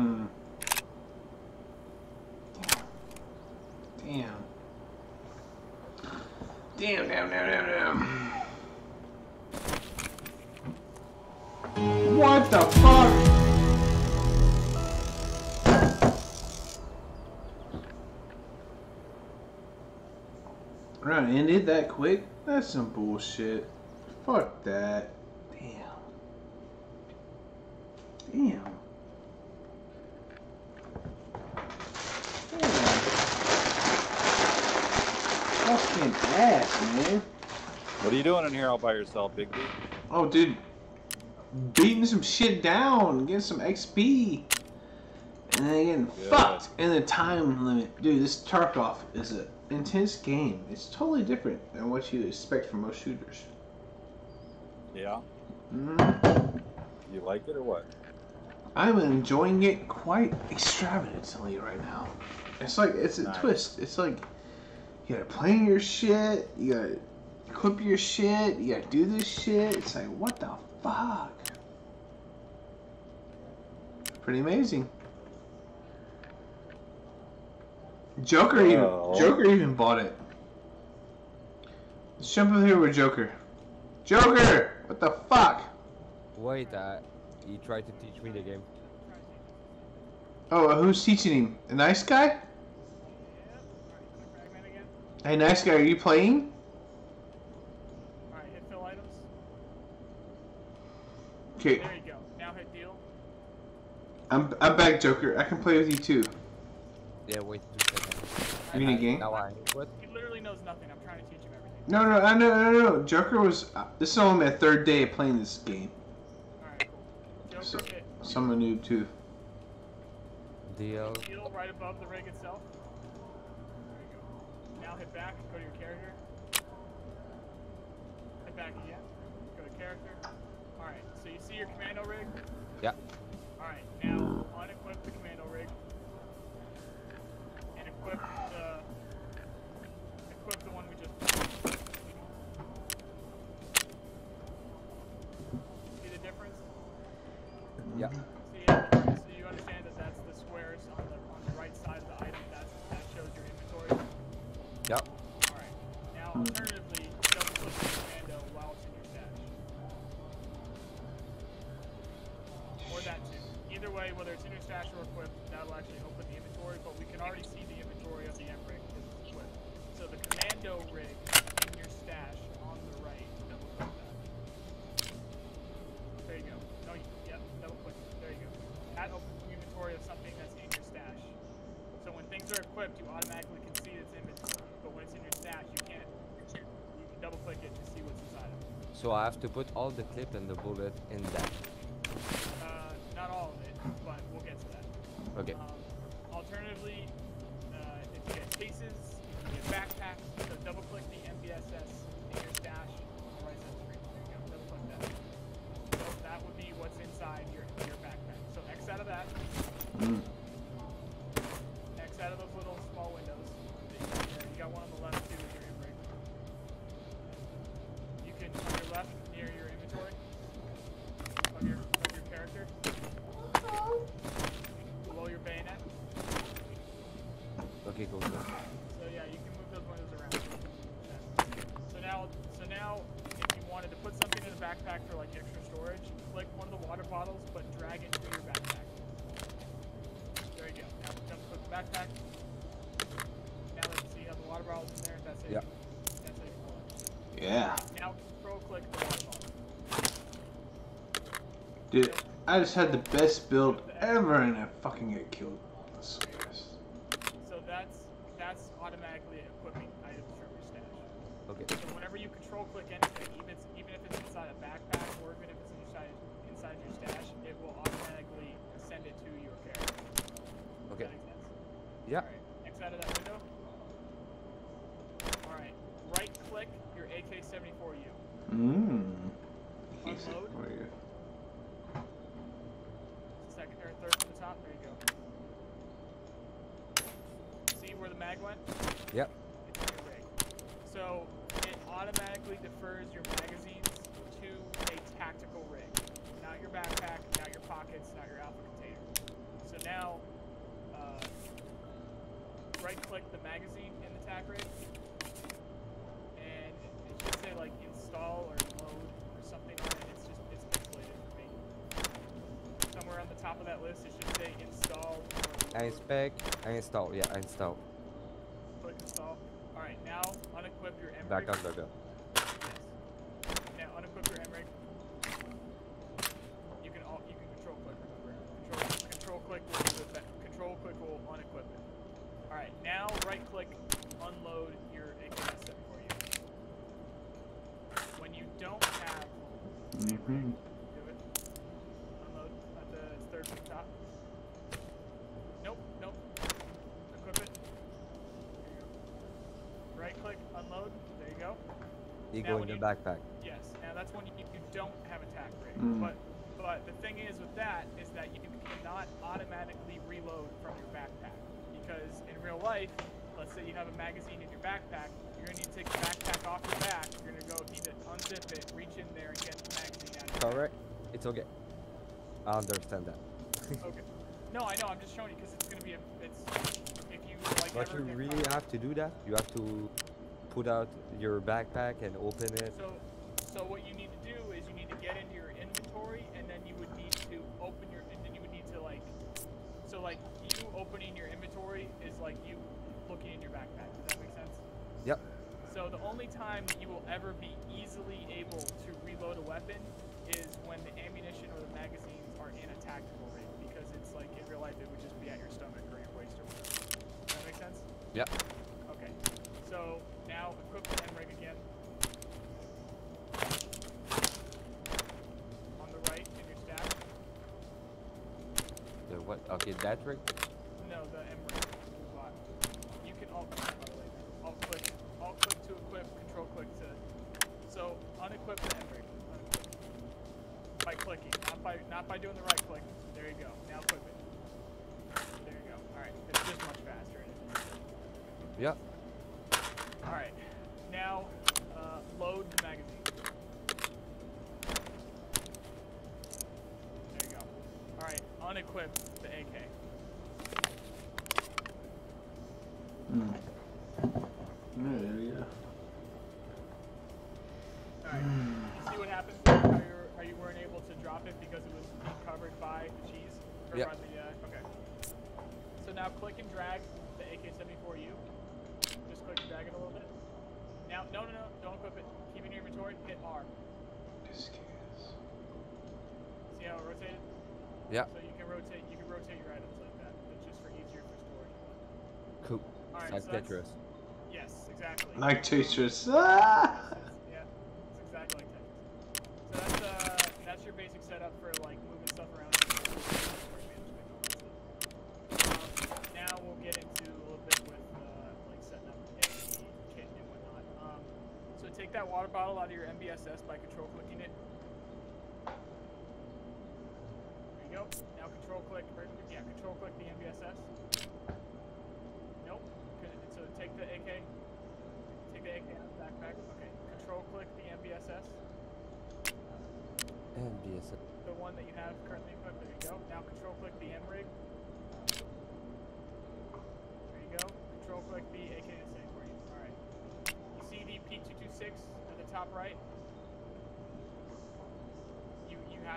A: Hmm. Damn. Damn, damn, damn, damn, damn. What the fuck? Right, ended that quick? That's some bullshit. Fuck that. Damn. Damn. Damn. Fucking ass, man.
I: What are you doing in here all by yourself, Big D?
A: Oh, dude. Beating some shit down, getting some XP. And then getting
I: Good.
A: fucked in the time limit. Dude, this Tarkov is an intense game. It's totally different than what you expect from most shooters.
I: Yeah.
A: Mm.
I: You like it or what?
A: I'm enjoying it quite extravagantly right now. It's like it's a
I: Nice.
A: twist. It's like you gotta plan your shit, you gotta equip your shit, you gotta do this shit. It's like what the fuck? Pretty amazing. Joker
I: Well.
A: even Joker even bought it. Let's jump in here with Joker. Joker! What the fuck?
G: Wait, uh, he tried to teach me the game.
A: Oh, who's teaching him? A nice guy? Hey, nice guy, are you playing?
J: Alright, hit fill items.
A: Okay,
J: There you go. Now hit deal.
A: I'm I'm back, Joker. I can play with you too.
G: Yeah, wait two seconds.
A: You need a game?
G: Now I what?
J: He literally knows nothing. I'm trying to teach him everything.
A: No, no, I know, no, no, no. Joker was. Uh, this is only my third day of playing this game,
J: Alright, cool. Joker
A: So-
J: hit
A: so I'm a noob too.
G: Deal.
J: deal right above the rig itself. There you go. Now hit back, go to your character. Hit back again. So
G: I have to put all the clip and the bullet in that.
J: Uh, not all of it, but we'll get to that.
G: Okay.
J: Um, alternatively, uh, if you get cases, you can get backpacks. So double click the MBSS in your stash on the right side of the screen. There you go. Double click that. So that would be what's inside your your backpack. So X out of that.
A: Mm. I just had the best build ever, and I fucking get killed. That's so nice.
J: So that's that's automatically equipping items from your stash.
G: Okay.
J: So whenever you control click anything, even if, even if it's inside a backpack or even if it's inside inside your stash, it will automatically send it to your character. Does
G: Okay.
J: that make sense?
G: Yeah.
J: Alright, X out of that window. Alright, right click your AK-74U.
A: Mmm.
J: Unload.
A: Where you?
J: Second or third from the top. There you go. See where the mag went?
G: Yep.
J: It's in your rig. So it automatically defers your magazines to a tactical rig. Not your backpack, not your pockets, not your alpha container. So now, uh, right click the magazine in the tack rig, and it should say like install or load or something on it. It's just it's pixelated for me. Somewhere on the top of that list, it should say install or
G: I install, yeah, I install.
J: click install. All right, now unequip your
G: Back on go.
J: Yes. Now unequip your M rig. You can all you can control click. Remember, control control click will do it. Control click will unequip it. All right, now right click, unload your AKS set for you. When you don't have,
A: Mm-hmm.
J: do it. Unload at the it's third from the top. Nope, nope. Equip it. There you go. Right click, unload. There you go.
G: You
J: Now
G: go
J: when
G: in the
J: you-
G: backpack.
J: Yes. Now that's when you, you don't have attack rate.
A: Mm.
J: But but the thing is with that is that you cannot automatically reload from your backpack because in real life, let's say you have a magazine in your backpack, you're gonna need to take the backpack off your back. You're gonna go need to unzip it, reach in there, and get the magazine out.
G: Correct? It's okay. I understand that.
J: Okay. No, I know. I'm just showing you because it's gonna be a. It's if you like.
G: But you really have to do that? You have to put out your backpack and open it?
J: So, so what you need to do is you need to get into your inventory, and then you would need to open your, and then you would need to like, so like you opening your inventory is like you in your backpack. Does that make sense?
G: Yep.
J: So the only time that you will ever be easily able to reload a weapon is when the ammunition or the magazines are in a tactical rig, because it's like in real life it would just be at your stomach or your waist or whatever. Does that make sense?
G: Yep.
J: Okay. So now equip the M rig again. On the right in your stack.
G: The what? Okay, that rig? Yeah.
J: So you can rotate, you can rotate your items like that. It's just for easier for storage.
G: Cool.
J: Alright,
G: like
J: so
G: Tetris.
J: Yes, exactly.
A: Like Tetris. Ah!
J: Yeah, it's exactly like Tetris. So that's uh, that's your basic setup for like moving stuff around. Um, now we'll get into a little bit with uh, like setting up a kit and whatnot. Um, so take that water bottle out of your MBSS by control clicking it. There you go. Now control click, or yeah, control click the MBSS. Nope. So take the AK, take the AK out of the backpack. Okay. Control click the MBSS,
G: And
J: the one that you have currently equipped. There you go. Now control click the M rig. There you go. Control click the AK to say for you. All right. You see the P226 at the top right?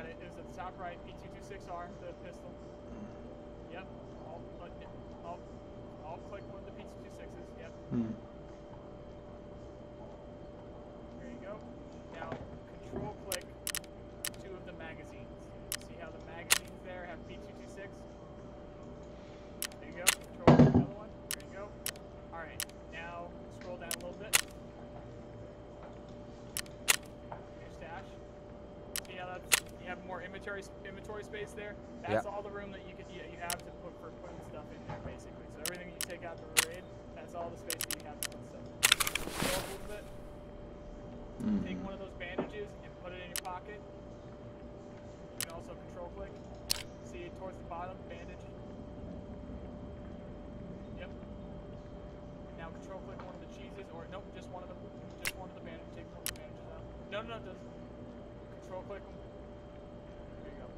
J: Had it. At the top right. P226R, the pistol. Yep. Alt button. it- Alt alt click one of the P226s. Yep.
A: Hmm.
J: There you go. Now control click two of the magazines. See how the magazines there have P226? There you go. Control click another one. There you go. Alright, now scroll down a little bit. Your stash. See how that's you have more inventory inventory space there? That's
G: Yeah.
J: all the room that you could you, you have to put for putting stuff in there basically. So everything you take out the raid, that's all the space that you have to put stuff. in. Scroll up a little bit. Take one of those bandages and put it in your pocket. You can also control click. See it towards the bottom, bandage. Yep. Now control click one of the cheeses, or nope, just one of them. Just one of the bandages. Take one of the bandages out. No, no, no, just control click them. There you go.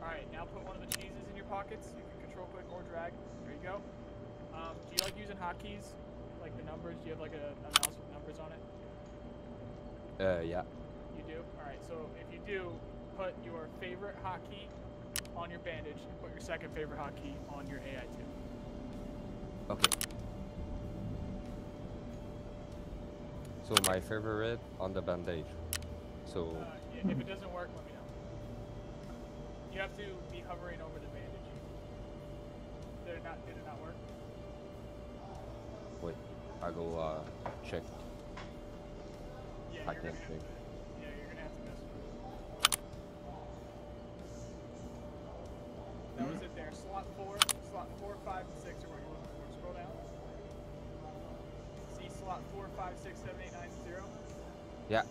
J: All right, now put one of the cheeses in your pockets. You can control click or drag. There you go. Um, do you like using hotkeys? Like the numbers? Do you have like a, a mouse with numbers on it?
G: Uh, yeah.
J: You do? Alright, so if you do, put your favorite hotkey on your bandage and put your second favorite hotkey on your AI2.
G: Okay. So my favorite on the bandage. So
J: Uh, yeah, if it doesn't work, let me know. You have to be hovering over not, did it not work?
G: wait, I go uh check.
J: Yeah,
G: I can't
J: gonna have
G: think.
J: to, yeah, you're gonna have to mess with it. That was it there. Slot four, slot four, five, and six are what you're looking for. Scroll down. See slot four, five, six, seven, eight, nine, zero.
G: Yeah.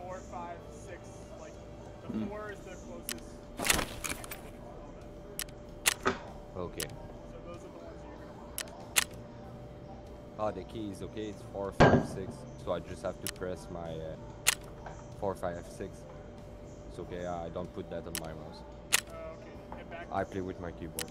J: Four, five, six. Like the
A: Hmm.
J: four is the closest.
G: Okay. Oh, the key is okay. It's four, five, six. So I just have to press my uh, four, five, six. It's okay. I don't put that on my mouse.
J: Uh, okay.
G: I play with my keyboard.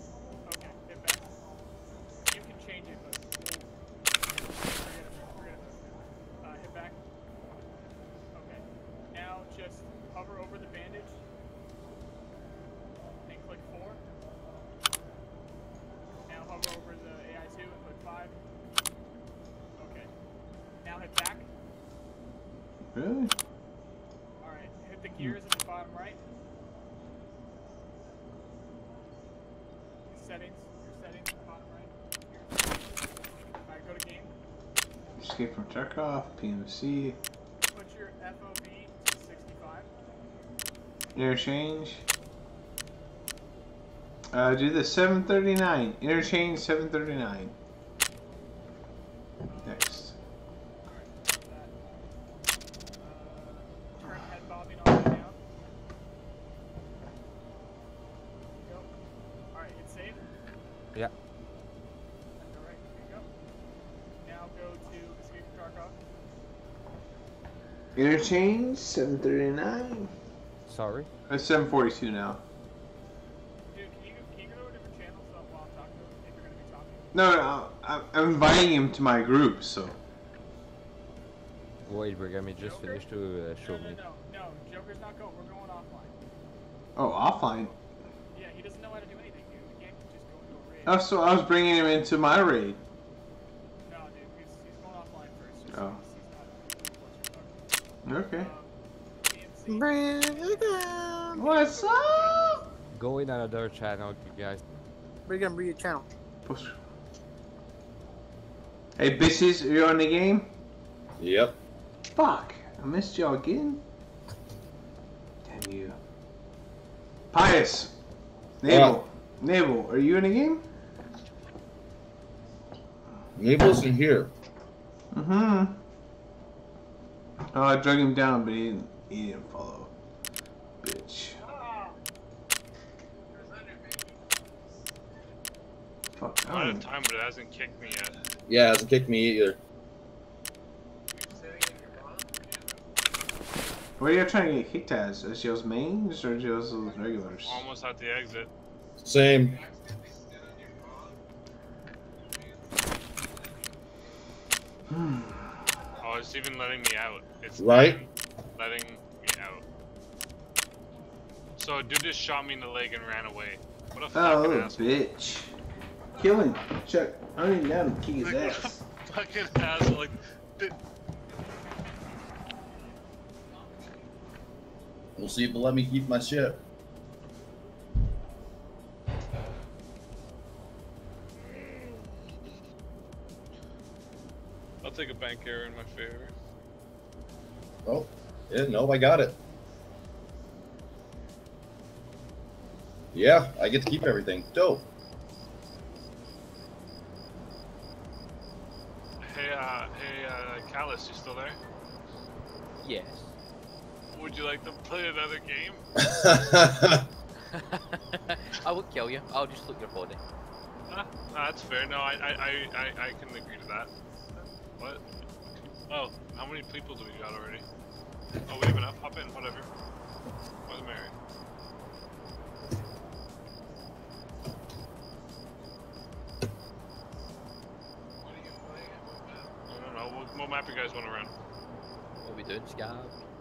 J: Gears at the bottom right. Settings, your settings at the bottom right. Alright, go to game.
A: Escape from Tarkov, PMC,
J: Put your FOV to 65.
A: interchange. Uh, do the 739. Interchange 739. Interchange 739.
G: Sorry.
A: Uh, 742 now.
J: Dude, can you, can you go to a different channel so while I'm talking to him, if you're gonna be talking?
A: No, no, I'm, I'm inviting him to my group, so.
G: Wait, Brigami just finished to uh, show
J: No, no,
G: me.
J: no, no. Joker's not going. We're going offline.
A: Oh, offline.
J: Yeah, he doesn't know how to do anything, dude. We can't just go into a raid.
A: Oh, so I was bringing him into my raid.
J: No, dude, he's, he's going offline first. Just
A: Oh.
J: He's not.
A: Okay. What's up?
G: Go in another channel, you guys.
K: We're gonna read your channel.
A: Push. Hey, bitches, are you on the game?
B: Yep.
A: Fuck, I missed y'all again. Damn you. Pius. Naval. Naval, are you in the game?
B: Naval's in here.
A: Mm-hmm. Oh, I drug him down, but he didn't, he didn't follow. Bitch. Fuck,
D: I'm out of
A: don't
D: time, but it hasn't kicked me yet.
B: Yeah, it hasn't kicked me either.
A: What are you trying to get kicked as? As Joe's mains or Joe's regulars?
D: Almost at the exit.
B: Same. Hmm.
D: Oh, it's even letting me out. It's
B: Right?
D: letting me out. So a dude just shot me in the leg and ran away. What a
A: Oh,
D: fucking
A: little
D: asshole.
A: bitch. Kill him. Chuck. I need down to kick his
D: Like, what a
A: ass.
D: fucking asshole. Like, th-
B: We'll see if they'll let me keep my shit.
D: I'll take a bank error in my favor.
B: Oh, yeah, no, I got it. Yeah, I get to keep everything. Dope.
D: Hey, uh, hey, uh, Callus, you still there?
C: Yes.
D: Would you like to play another game?
C: I won't kill you. I'll just look your body.
D: Huh? No, that's fair. No, I, I, I, I, I can agree to that. What? Oh, how many people do we got already? Oh, we have enough. Hop in. Whatever. Where's Mary? what are you playing? I don't know. What, what map you guys want to run?
C: What we doing? Scav?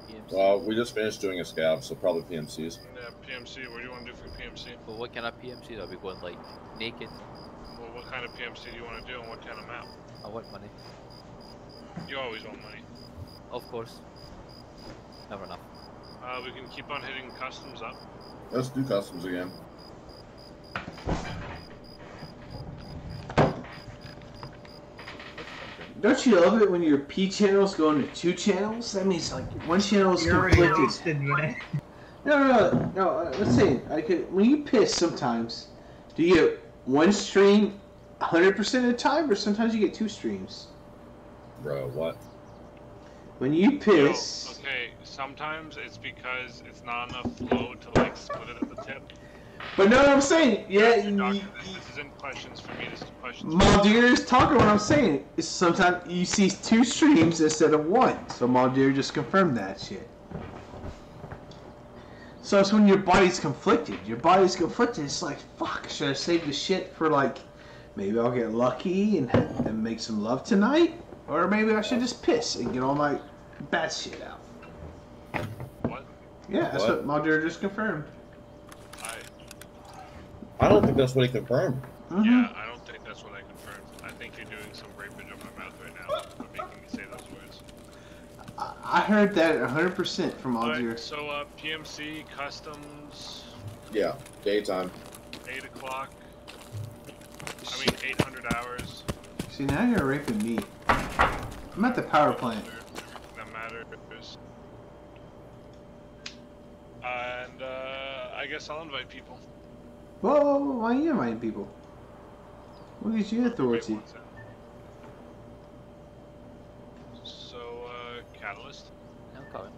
C: PMC?
B: Well, we just finished doing a scav, so probably PMCs.
D: Yeah, PMC. What do you want to do for PMC?
C: Well, what kind of PMC are we going like naked?
D: Well, what kind of PMC do you want to do and what kind of map?
C: I want money.
D: You always want money.
C: Of course. Never enough.
D: Uh, we can keep on hitting customs up.
B: Let's do customs again.
A: Don't you love it when your P channels go into two channels? That means like one channel is
F: You're
A: conflicted.
F: exhausted, man.
A: No, no, no, no. uh, Let's say I could. When you piss, sometimes do you get one stream 100% of the time, or sometimes you get two streams?
B: Bro, what?
A: When you
D: Yo,
A: piss,
D: okay, sometimes it's because it's not enough flow to like split it at the tip.
A: but no, I'm saying, yeah,
D: Doctor,
A: you,
D: doctor, this, this isn't questions for me. This is questions. for
A: Maldir is talking. What I'm saying is sometimes you see two streams instead of one. So Maldir just confirmed that shit. So it's when your body's conflicted. Your body's conflicted. It's like, fuck, should I save the shit for like, maybe I'll get lucky and, and make some love tonight? Or maybe I should just piss and get all my bad shit out.
D: What?
A: Yeah, that's
B: What?
A: what, Maldir just confirmed.
D: I,
B: I don't think that's what he confirmed.
A: Mhm.
D: yeah, I don't think that's what I confirmed. I think you're doing some rapage on my mouth right now for making me say those words.
A: I, I heard that 100% from Maldir.
D: Alright, so uh, PMC customs
B: Yeah, daytime.
D: eight o'clock. I mean, 800 hours.
A: See, now you're raping me. I'm at the power plant.
D: That matters. And uh, I guess I'll invite people.
A: Whoa, whoa, whoa, why are you inviting people? What gives you authority?
D: So, uh, Catalyst,
C: I'm coming.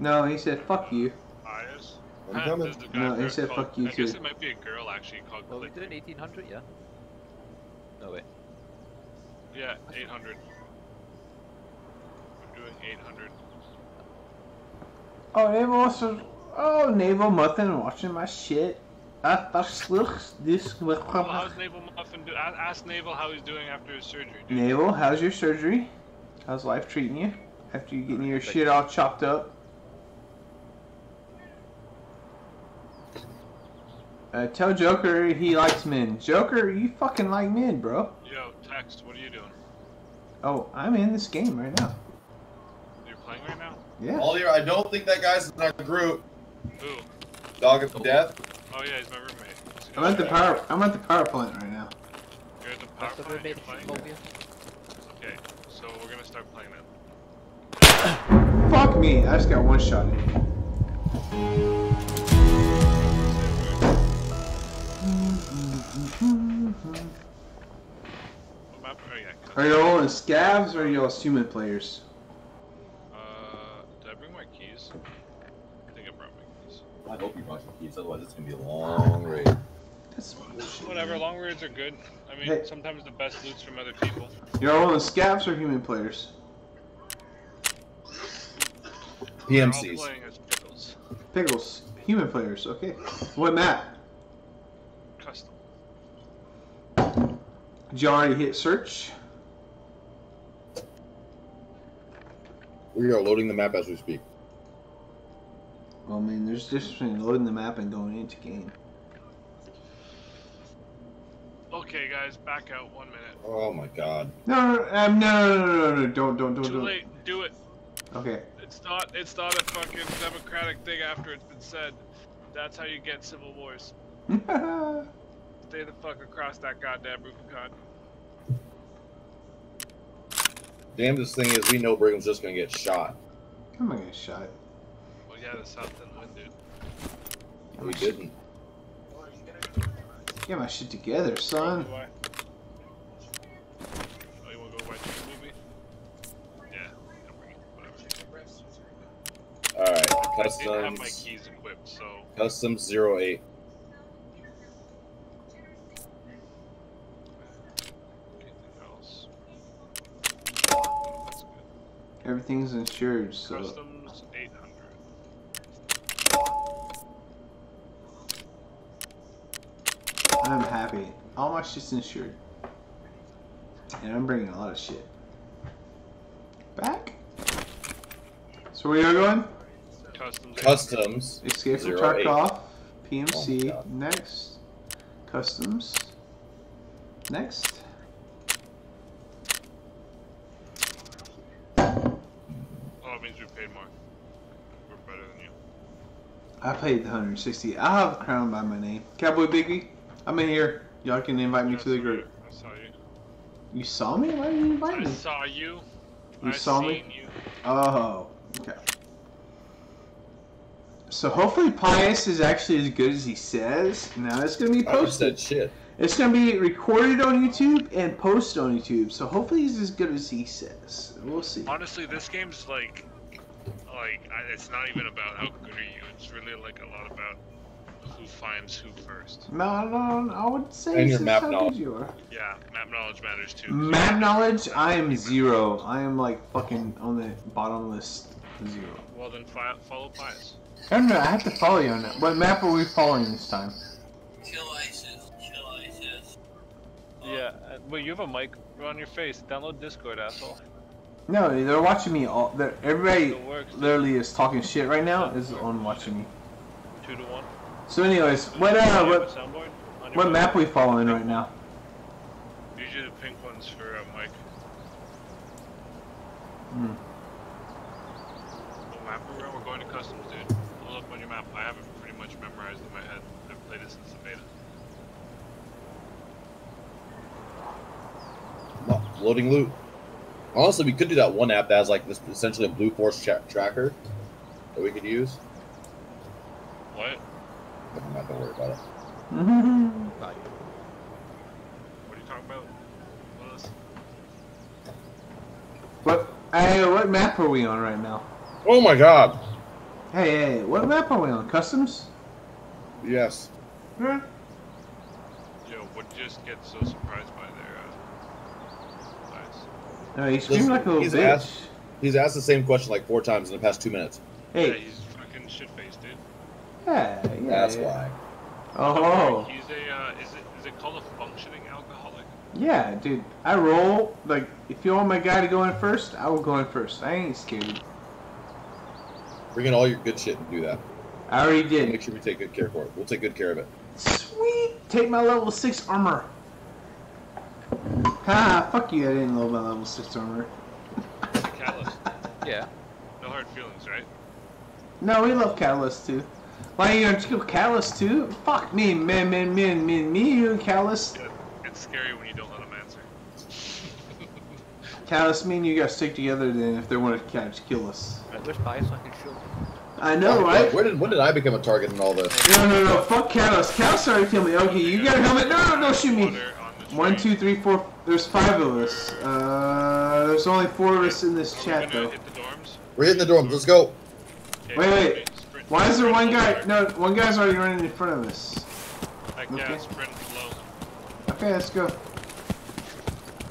A: No, he said fuck you.
D: Ayas.
B: I'm coming.
D: There's the guy
A: No, he said
D: called-
A: fuck you
D: I guess
A: too.
D: it might be a girl actually called
C: Well, we
D: Click.
C: doing 1800, yeah? No way.
D: Yeah, 800. We're doing 800.
A: Oh, Naval also. Oh, Naval Muffin watching my shit. I thought this.
D: Well, how's Naval Muffin do? Ask Naval how he's doing after his surgery, dude.
A: Naval, how's your surgery? How's life treating you? After you getting your shit all chopped up? Uh, tell Joker he likes men. Joker, you fucking like men, bro.
D: Yo, text. What are you doing?
A: Oh, I'm in this game right now.
D: You're playing right now.
A: Yeah.
B: Oliver, I don't think that guy's in our group.
D: Who?
B: Dog of Death.
D: Oh yeah, he's my roommate.
A: I'm at the power. I'm at the power plant right now.
D: You're at the power
C: That's the
D: plant. You're playing.
C: phobia.
D: Okay, so we're gonna start playing now.
A: Fuck me. I just got one shot in.
D: What map? Oh yeah.
A: Are you all in scavs or are you all human players?
D: Uh, did I bring my keys? I think I brought my keys.
B: I hope you brought your keys, otherwise it's gonna be a long raid.
A: That's bullshit.
D: Whatever. Long raids are good. I mean,
A: Hey.
D: sometimes the best loot's from other people.
A: You're all in scavs or human players?
B: PMCs.
D: pickles.
A: Pickles. Human players. Okay. What map?
D: Custom.
A: Did you already hit search?
B: We are loading the map as we speak.
A: Well, I mean, there's a difference between loading the map and going into game.
D: Okay, guys, back out one minute.
B: Oh my god.
A: No, no, um, no, no, no, no, no, don't, don't, don't,
D: Too
A: don't.
D: late. Do it.
A: Okay.
D: It's not. It's not a fucking democratic thing after it's been said. That's how you get civil wars.
A: Come
D: Stay the fuck across that goddamn Rubicon.
B: Damnedest thing is we know Brigham's just gonna get shot.
A: on, get shot.
D: Well, yeah, the South didn't win, dude.
B: We didn't.
A: Get my shit together, son.
D: Why? Oh, you wanna go watch the movie? Yeah. I'll bring it, Whatever.
B: Alright,
D: I didn't have my keys equipped, so
B: Customs 08.
D: anything else. That's good.
A: Everything's insured, so.
D: Customs 800.
A: I'm happy. All my shit's insured. And I'm bringing a lot of shit. Back? So where are you going?
D: Customs.
B: Customs.
A: Escape from Tarkov.
B: Oh
A: PMC.
B: my God.
A: Next. Customs. Next.
D: Oh, it means we paid more. We're better than you.
A: I paid the 160. I have a crown by my name. Cowboy Biggie. I'm in here. Y'all can invite me to the group.
D: I saw you.
A: You saw me? Why did you invite me?
D: I
A: me?
D: saw you.
A: You
D: I
A: saw me?
D: seen You.
A: Oh, okay. So hopefully Pius is actually as good as he says. Now it's gonna be
B: I
A: posted.
B: said shit.
A: It's gonna be recorded on YouTube and posted on YouTube. So hopefully he's as good as he says. We'll see.
D: Honestly, this game's like, like I, it's not even about how good are you. It's really like a lot about who finds who first.
A: No, no, no, I would say
B: And your map
A: how good
B: knowledge.
A: you are.
D: Yeah, map knowledge matters too.
A: Map knowledge, I am zero. I am like fucking on the bottom list. Zero.
D: Well then, fi- follow Pius.
A: I don't know. I have to follow you on that. What map are we following this time?
K: Kill ISIS. Kill ISIS.
D: Yeah. Uh, well, you have a mic on your face. Download Discord, asshole.
A: No, they're watching me. All. They're, everybody
D: It works.
A: literally is talking shit right now. Is on watching me.
D: Two to one.
A: So, anyways, what
D: Do you
A: uh,
D: have
A: what
D: soundboard on your
A: what map we following right now?
D: Usually the pink ones for uh, Mike.
A: Hmm.
D: What map we're on? We're going to customs, dude. Pull up on your map. I have it pretty much memorized in my head. I've played it since the beta.
B: Lo- Loading loot. Honestly, we could do that one app that has like this essentially a blue force tra- tracker that we could use.
D: What?
B: Never mind, don't worry about it.
D: What are you talking about? Willis?
A: What? Hey, what map are we on right now?
B: Oh my god!
A: Hey, hey, what map are we on? Customs?
B: Yes.
A: Huh?
D: Yo, what just get so surprised by their uh, eyes?
A: No, he screamed like a little
B: he's
A: bitch.
B: asked, he's asked the same question like four times in the past two minutes.
D: Yeah,
A: Hey,
D: he's fucking shit faced, dude.
A: yeah, yeah.
B: That's
A: yeah.
B: why.
A: Oh,
D: He's a, uh, is it, is it called a functioning alcoholic?
A: yeah, dude. I roll like if you want my guy to go in first, I will go in first. I ain't scared.
B: Bring in all your good shit and do that.
A: I already did.
B: Make sure we take good care for it. We'll take good care of it.
A: Sweet! Take my level 6 armor. Ha, fuck you, I didn't load my level 6 armor.
D: Catalyst.
C: Yeah.
D: No hard feelings, right?
A: No, we love Catalyst too. Why you gonna kill Catalyst too? Fuck me, man, man, man, man, me, you and Catalyst.
D: Good. It's scary when you don't let him answer.
A: Catalyst, me and you gotta stick together then if they want to catch, kill us.
C: Right, where's Pius so I can shoot?
A: I know,
B: Oh,
A: right?
B: Where did when did I become a target in all this?
A: No, no, no, fuck Catalyst. Catalyst started killing me. Okay, you got a helmet. No, no, don't shoot me.
D: Water on the
A: One,
D: train.
A: two, three, four. There's five of us. Uh, there's only four of us in this
D: Are
A: chat, though.
D: Hit the dorms.
B: We're hitting the dorms. Let's go.
D: Okay,
A: Wait, wait.
D: sprint- sprint-
A: Why is there one guy? No, one guy's already running in front of us. Okay.
D: yeah, sprint below.
A: Okay, let's go.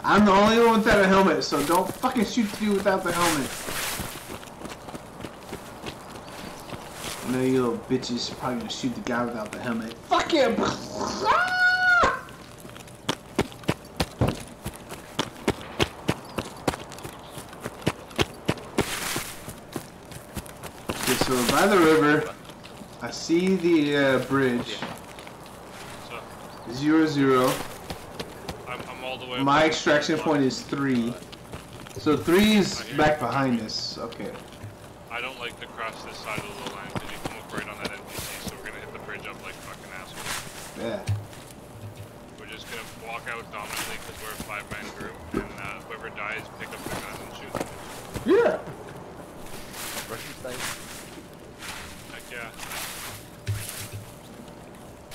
A: I'm the only one without a helmet, so don't fucking shoot the dude without the helmet. I know you little bitches are probably gonna shoot the guy without the helmet. Fuck him! Ah! Okay, so by the river, I see the uh, bridge.
D: So,
A: Zero zero.
D: I'm, I'm all the way
A: My extraction point is three. So three is back behind us. Okay.
D: I don't like to cross this side of the line because you come up right on that NPC, so we're gonna hit the bridge up like fucking assholes.
A: Yeah.
D: We're just gonna walk out dominantly because we're a five-man group, and uh, whoever dies, pick up their guns and shoot.
A: Yeah.
C: Russian style.
D: Heck yeah. Gun won't shoot itself.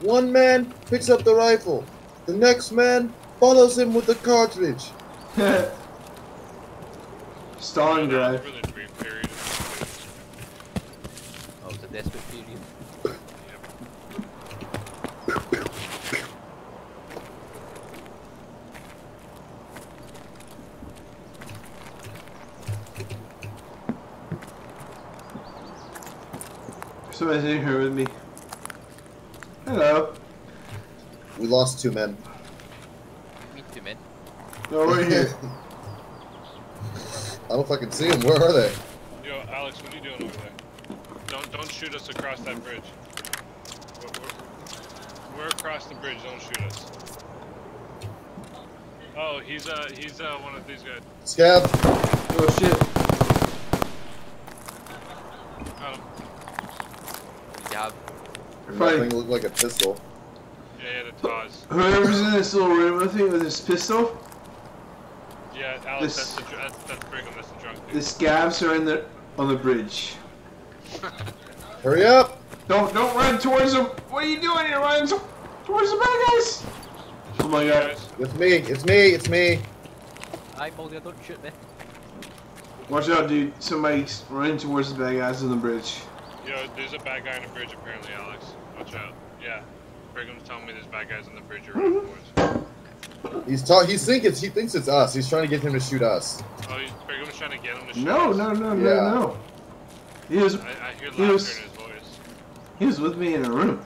B: One man picks up the rifle. The next man follows him with the cartridge.
A: Stalingrad.
D: For the brief period.
C: Oh, it's a desperate
A: Somebody's in here with me. Hello.
B: We lost two men.
C: two men.
A: No, right here.
B: I don't fucking see them. Where are they?
D: Yo, Alex, what are you doing over there? Don't don't shoot us across that bridge. We're, we're, we're across the bridge. Don't shoot us. Oh, he's uh he's uh one of these guys.
B: Scav.
A: Oh shit.
D: Got him.
C: Yeah.
B: That
A: Funny.
B: thing looked like a pistol.
D: Yeah, yeah, the Taz.
A: Whoever's in this little room with me with his pistol,
D: Yeah, Alex,
A: This-
D: that's the that's, that's Brigham. That's the drunk
A: the
D: dude.
A: scavs are in the on the bridge.
B: Hurry up!
A: Don't don't run towards them. What are you doing? You're running towards the bad guys. Oh my god.
B: It's me. It's me. It's me.
C: Aye, Mulder, don't shoot me.
A: Watch out, dude. Somebody's running towards the bad guys on the bridge.
D: Yo, there's a bad guy on the bridge apparently, Alex. Watch out. Yeah, Brigham's telling me there's bad guys on the bridge you're running towards.
B: He's ta- He's thinking. He thinks it's us. He's trying to get him to shoot us.
D: Oh, he's, Brigham's trying to get him to shoot
A: No,
D: us.
A: no, no, no,
B: Yeah.
A: no. He was
D: I, I hear
A: He was-
D: in his voice.
A: he was with me in a room.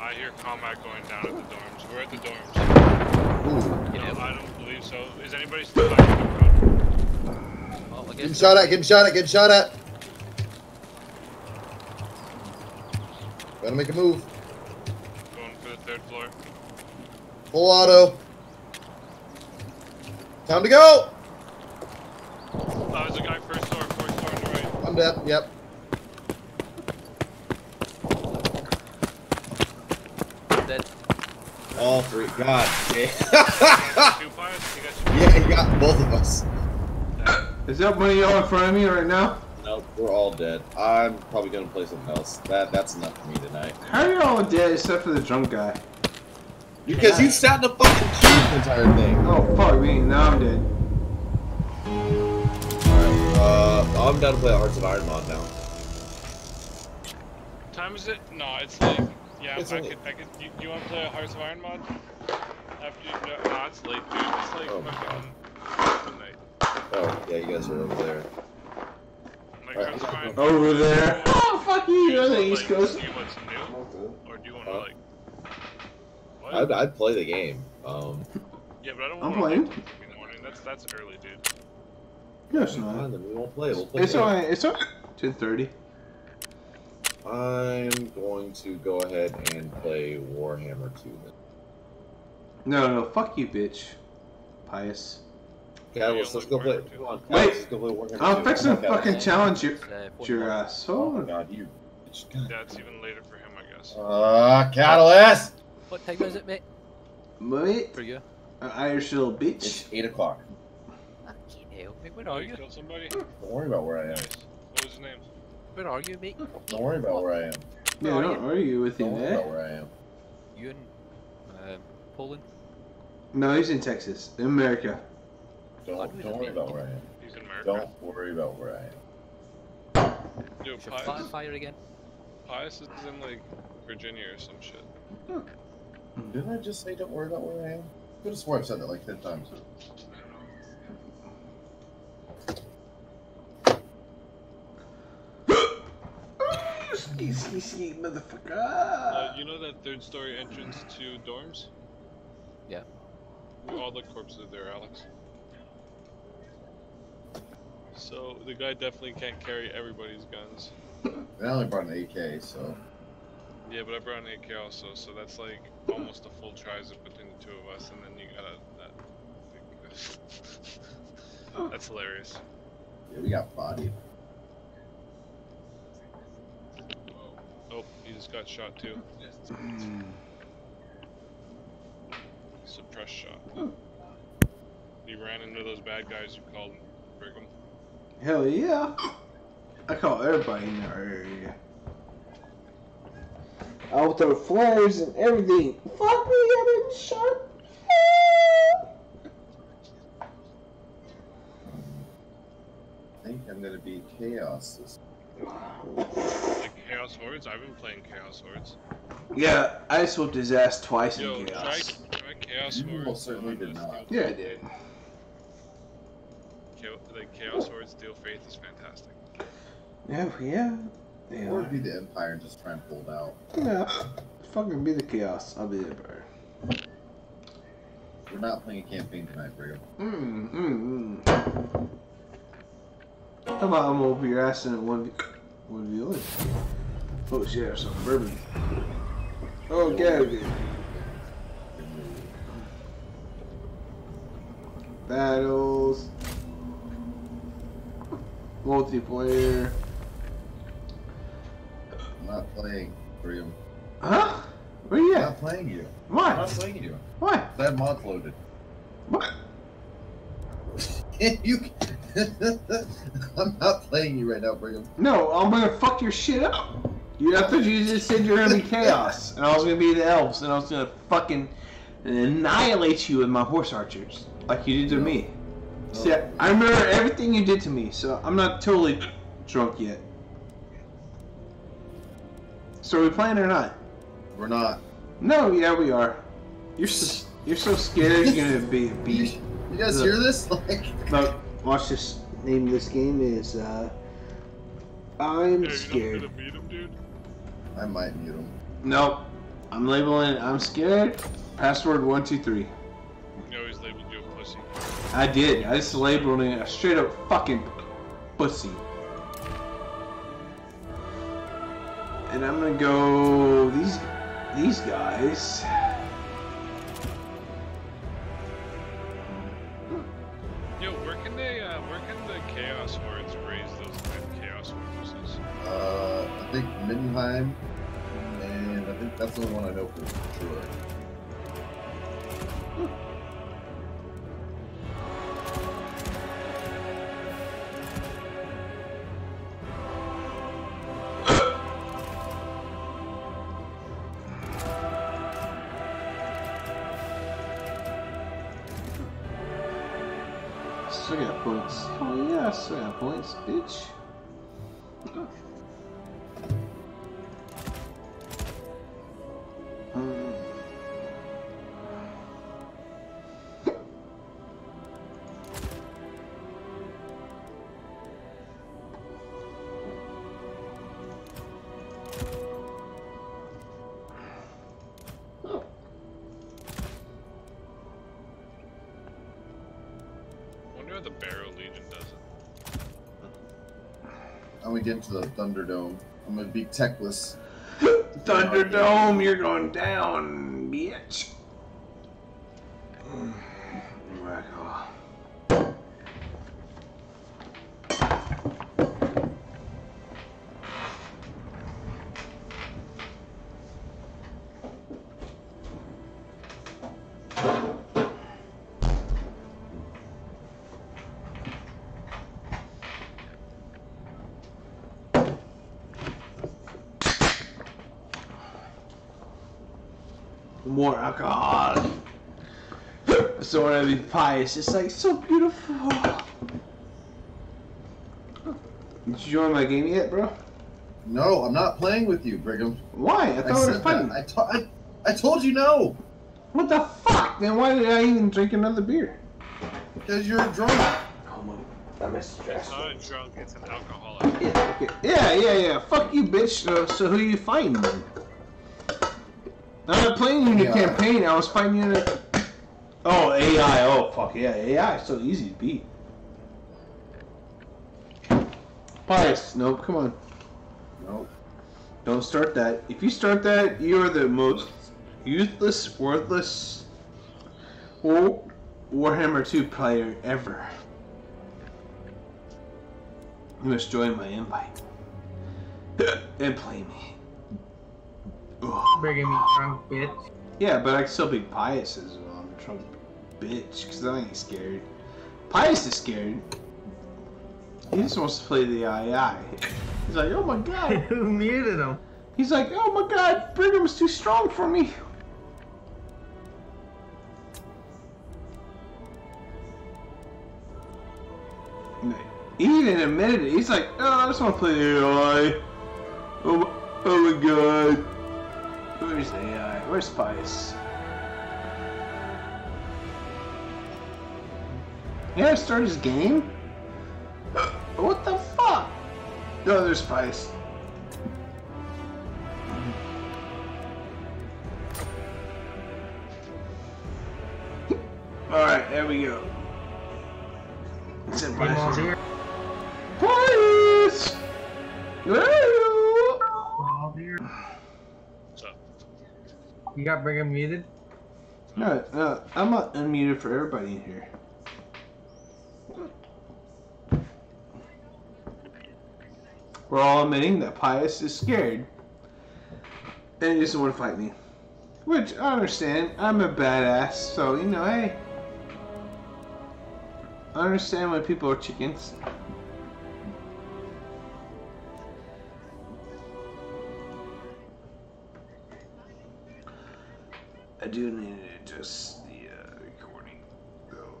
D: I hear combat going down at the dorms. We're at the dorms.
B: Ooh.
D: No,
C: out.
D: I don't believe so. Is anybody still back in the road?
C: Oh, I
B: Getting
C: guess.
B: shot at. Getting shot at. Getting shot at. Gotta make a move.
D: Going for the third floor.
B: Full auto. Time to go.
D: Oh, there's a guy first floor, fourth floor on the right.
B: I'm dead. Yep.
C: Dead.
B: All three. God. Yeah.
D: Two? He got
B: yeah, he got both of us.
A: Is that one of y'all in front of me right now?
B: Nope, we're all dead. I'm probably gonna play something else. That that's enough for me tonight.
A: How are you all dead except for the drunk guy?
B: Because you sat in the fucking queue the entire thing.
A: Oh fuck me, now I'm dead.
B: Alright, uh, I'm down to play Hearts of Iron Mod now.
D: What time is it? No, it's like, yeah,
B: It's
D: I
B: only-
D: could, I could, you, you want to play Hearts of Iron mod? After you, no, no, it's late, dude. It's like
B: Oh.
D: fucking midnight.
B: Oh, yeah, you guys are over there.
D: Like,
B: Alright,
D: Hearts of Iron
A: Over there. Oh fuck you, you're on the East Coast.
D: Do you want some new? Or do you want to, like, what?
B: I'd, I'd play the game. Um,
D: yeah, but I don't
A: I'm
D: want to
A: playing.
D: like, in the morning. That's, that's early, dude.
A: No, it's
B: fine,
A: not.
B: then we won't play. We'll play.
A: It's
B: later.
A: only it's only ten thirty.
B: I'm going to go ahead and play Warhammer 2 then.
A: No, no, fuck you, bitch. Pious.
B: Okay, let's, let's go play. Come on,
A: Wait.
B: let's go play
A: I'm fixing to
B: Come
A: fucking
B: guys.
A: challenge your,
C: uh,
A: your
C: floor.
A: ass.
B: Oh god, you. bitch. God.
D: Yeah, it's even later for him, I guess.
B: Uh, Catalyst!
C: What time is it, mate?
A: mate,
C: For you?
A: an Irish little bitch.
B: It's 8 o'clock.
C: Fucking hell, mate. Where are
D: you
C: you?
D: killed somebody?
B: Don't worry about where I am.
D: What was his name?
C: Where are you, mate?
B: Don't worry about where I am.
A: Yeah,
C: are
A: don't
C: you?
A: argue with him,
B: Don't worry about
A: eh?
B: where I am.
C: You in um, Poland?
A: No, he's in Texas, in America.
B: Don't, don't worry about where I am.
D: He's in America.
B: Don't worry about where I am.
D: Dude,
C: Should
D: Pius,
C: flat fire again?
D: Pius is in, like, Virginia or some shit.
B: Didn't I just say don't worry about where I am? I could have swore I've said that like 10 times.
A: Ski, ski, ski, motherfucker.
D: Uh, you know that third story entrance to dorms?
C: Yeah.
D: All the corpses are there, Alex. So the guy definitely can't carry everybody's guns.
B: I only brought an AK, so.
D: Yeah, but I brought an AK also, so that's like almost a full tricep between the two of us, and then you got a that. that's hilarious.
B: Yeah, we got bodied.
D: Oh, he just got shot too. Suppressed shot. He ran into those bad guys you called Brigham.
A: Hell yeah. I call everybody in our area. I'll throw flares and everything. Fuck me, I've been shot.
B: I think I'm gonna be chaos this.
D: Like Chaos Hordes? I've been playing Chaos Hordes.
A: Yeah, I just whooped his ass twice
D: Yo,
A: in
D: try,
A: chaos.
D: try Chaos
B: You
D: Hordes.
B: most certainly
D: on
B: did not.
A: Yeah, I did.
D: Cha- The Chaos Horde Steel Faith is fantastic.
A: Yeah, yeah. Yeah.
B: Or be the Empire and just try and pull it out.
A: Yeah. Fucking be the chaos. I'll be the Empire.
B: We're not playing a campaign tonight, Brigham.
A: Mm, mm, mm. How about I'm over your ass in a one v one v one? Oh shit, some bourbon. Oh, get out of. Battles. Multiplayer.
B: I'm not playing, Brigham.
A: Huh? Where you
B: I'm not playing you.
A: Why?
B: I'm not playing you.
A: Why?
B: That mods loaded.
A: What?
B: you. I'm not playing you right now, Brigham.
A: No, I'm gonna fuck your shit up. You, I thought you just said you're gonna be chaos, and I was gonna be the elves, and I was gonna fucking annihilate you with my horse archers, like you did to me. See, I, I remember everything you did to me, so I'm not totally drunk yet. So are we playing or not?
B: We're not.
A: No, yeah, we are. You're so, you're so scared you're gonna be a beast.
B: You guys hear this? Like,
A: Look, watch this. Name of this game is uh, I'm
D: Hey,
A: scared.
D: You not gonna beat him, dude?
B: I might mute him.
A: Nope. I'm labeling. I'm scared. Password one two three.
D: You know he's labeled you a pussy.
A: I did. I just labeled it a straight up fucking pussy. And I'm gonna go these these guys.
D: Yo, where can they, uh, where can the Chaos Hordes raise those nine Chaos Fortresses?
B: Uh, I think Middenheim, and I think that's the only one I know for
A: Yeah, points, bitch.
B: Get into the Thunderdome. I'm gonna be techless.
A: Thunderdome, you're going down, bitch. So when I pious, it's like so beautiful. Did you join my game yet, bro?
B: No, I'm not playing with you, Brigham.
A: Why? I thought we were
B: said
A: fighting.
B: that. I, to- I, I told you no.
A: What the fuck? Then why did I even drink another beer?
B: Because you're drunk.
A: Oh my, I missed
D: It's not a drunk, it's an alcoholic.
A: Yeah, okay. yeah, yeah, yeah. Fuck you, bitch. So, so who you fighting then? I'm not playing you in the
B: Yeah.
A: campaign. I was fighting you in a. Oh, AI. Oh, fuck yeah. AI is so easy to beat. Pious. Nope, come on.
B: No.
A: Don't start that. If you start that, you are the most useless, worthless War- Warhammer 2 player ever. You must join my invite and play me. Ugh.
F: Bringing me drunk, bitch.
A: Yeah, but I can still be pious as well. I'm a drunk bitch, because I ain't scared. Pious is scared. He just wants to play the AI. He's like, oh my god.
F: Who muted him?
A: He's like, oh my god, Brigham's too strong for me. He even admitted it. He's like, oh, I just want to play the AI. Oh my, oh my god. Where's the AI? Where's Spice? You gotta start his game? What the fuck? No, there's Spice. Alright, there we go. It's in
F: here.
A: Police! Where you?
D: What's up?
F: You got Brigham muted?
A: No, no, I'm not unmuted for everybody in here. We're all admitting that Pius is scared. And he doesn't want to fight me. Which I understand. I'm a badass, so you know, hey. I understand why people are chickens. I do need to adjust the uh, recording. though.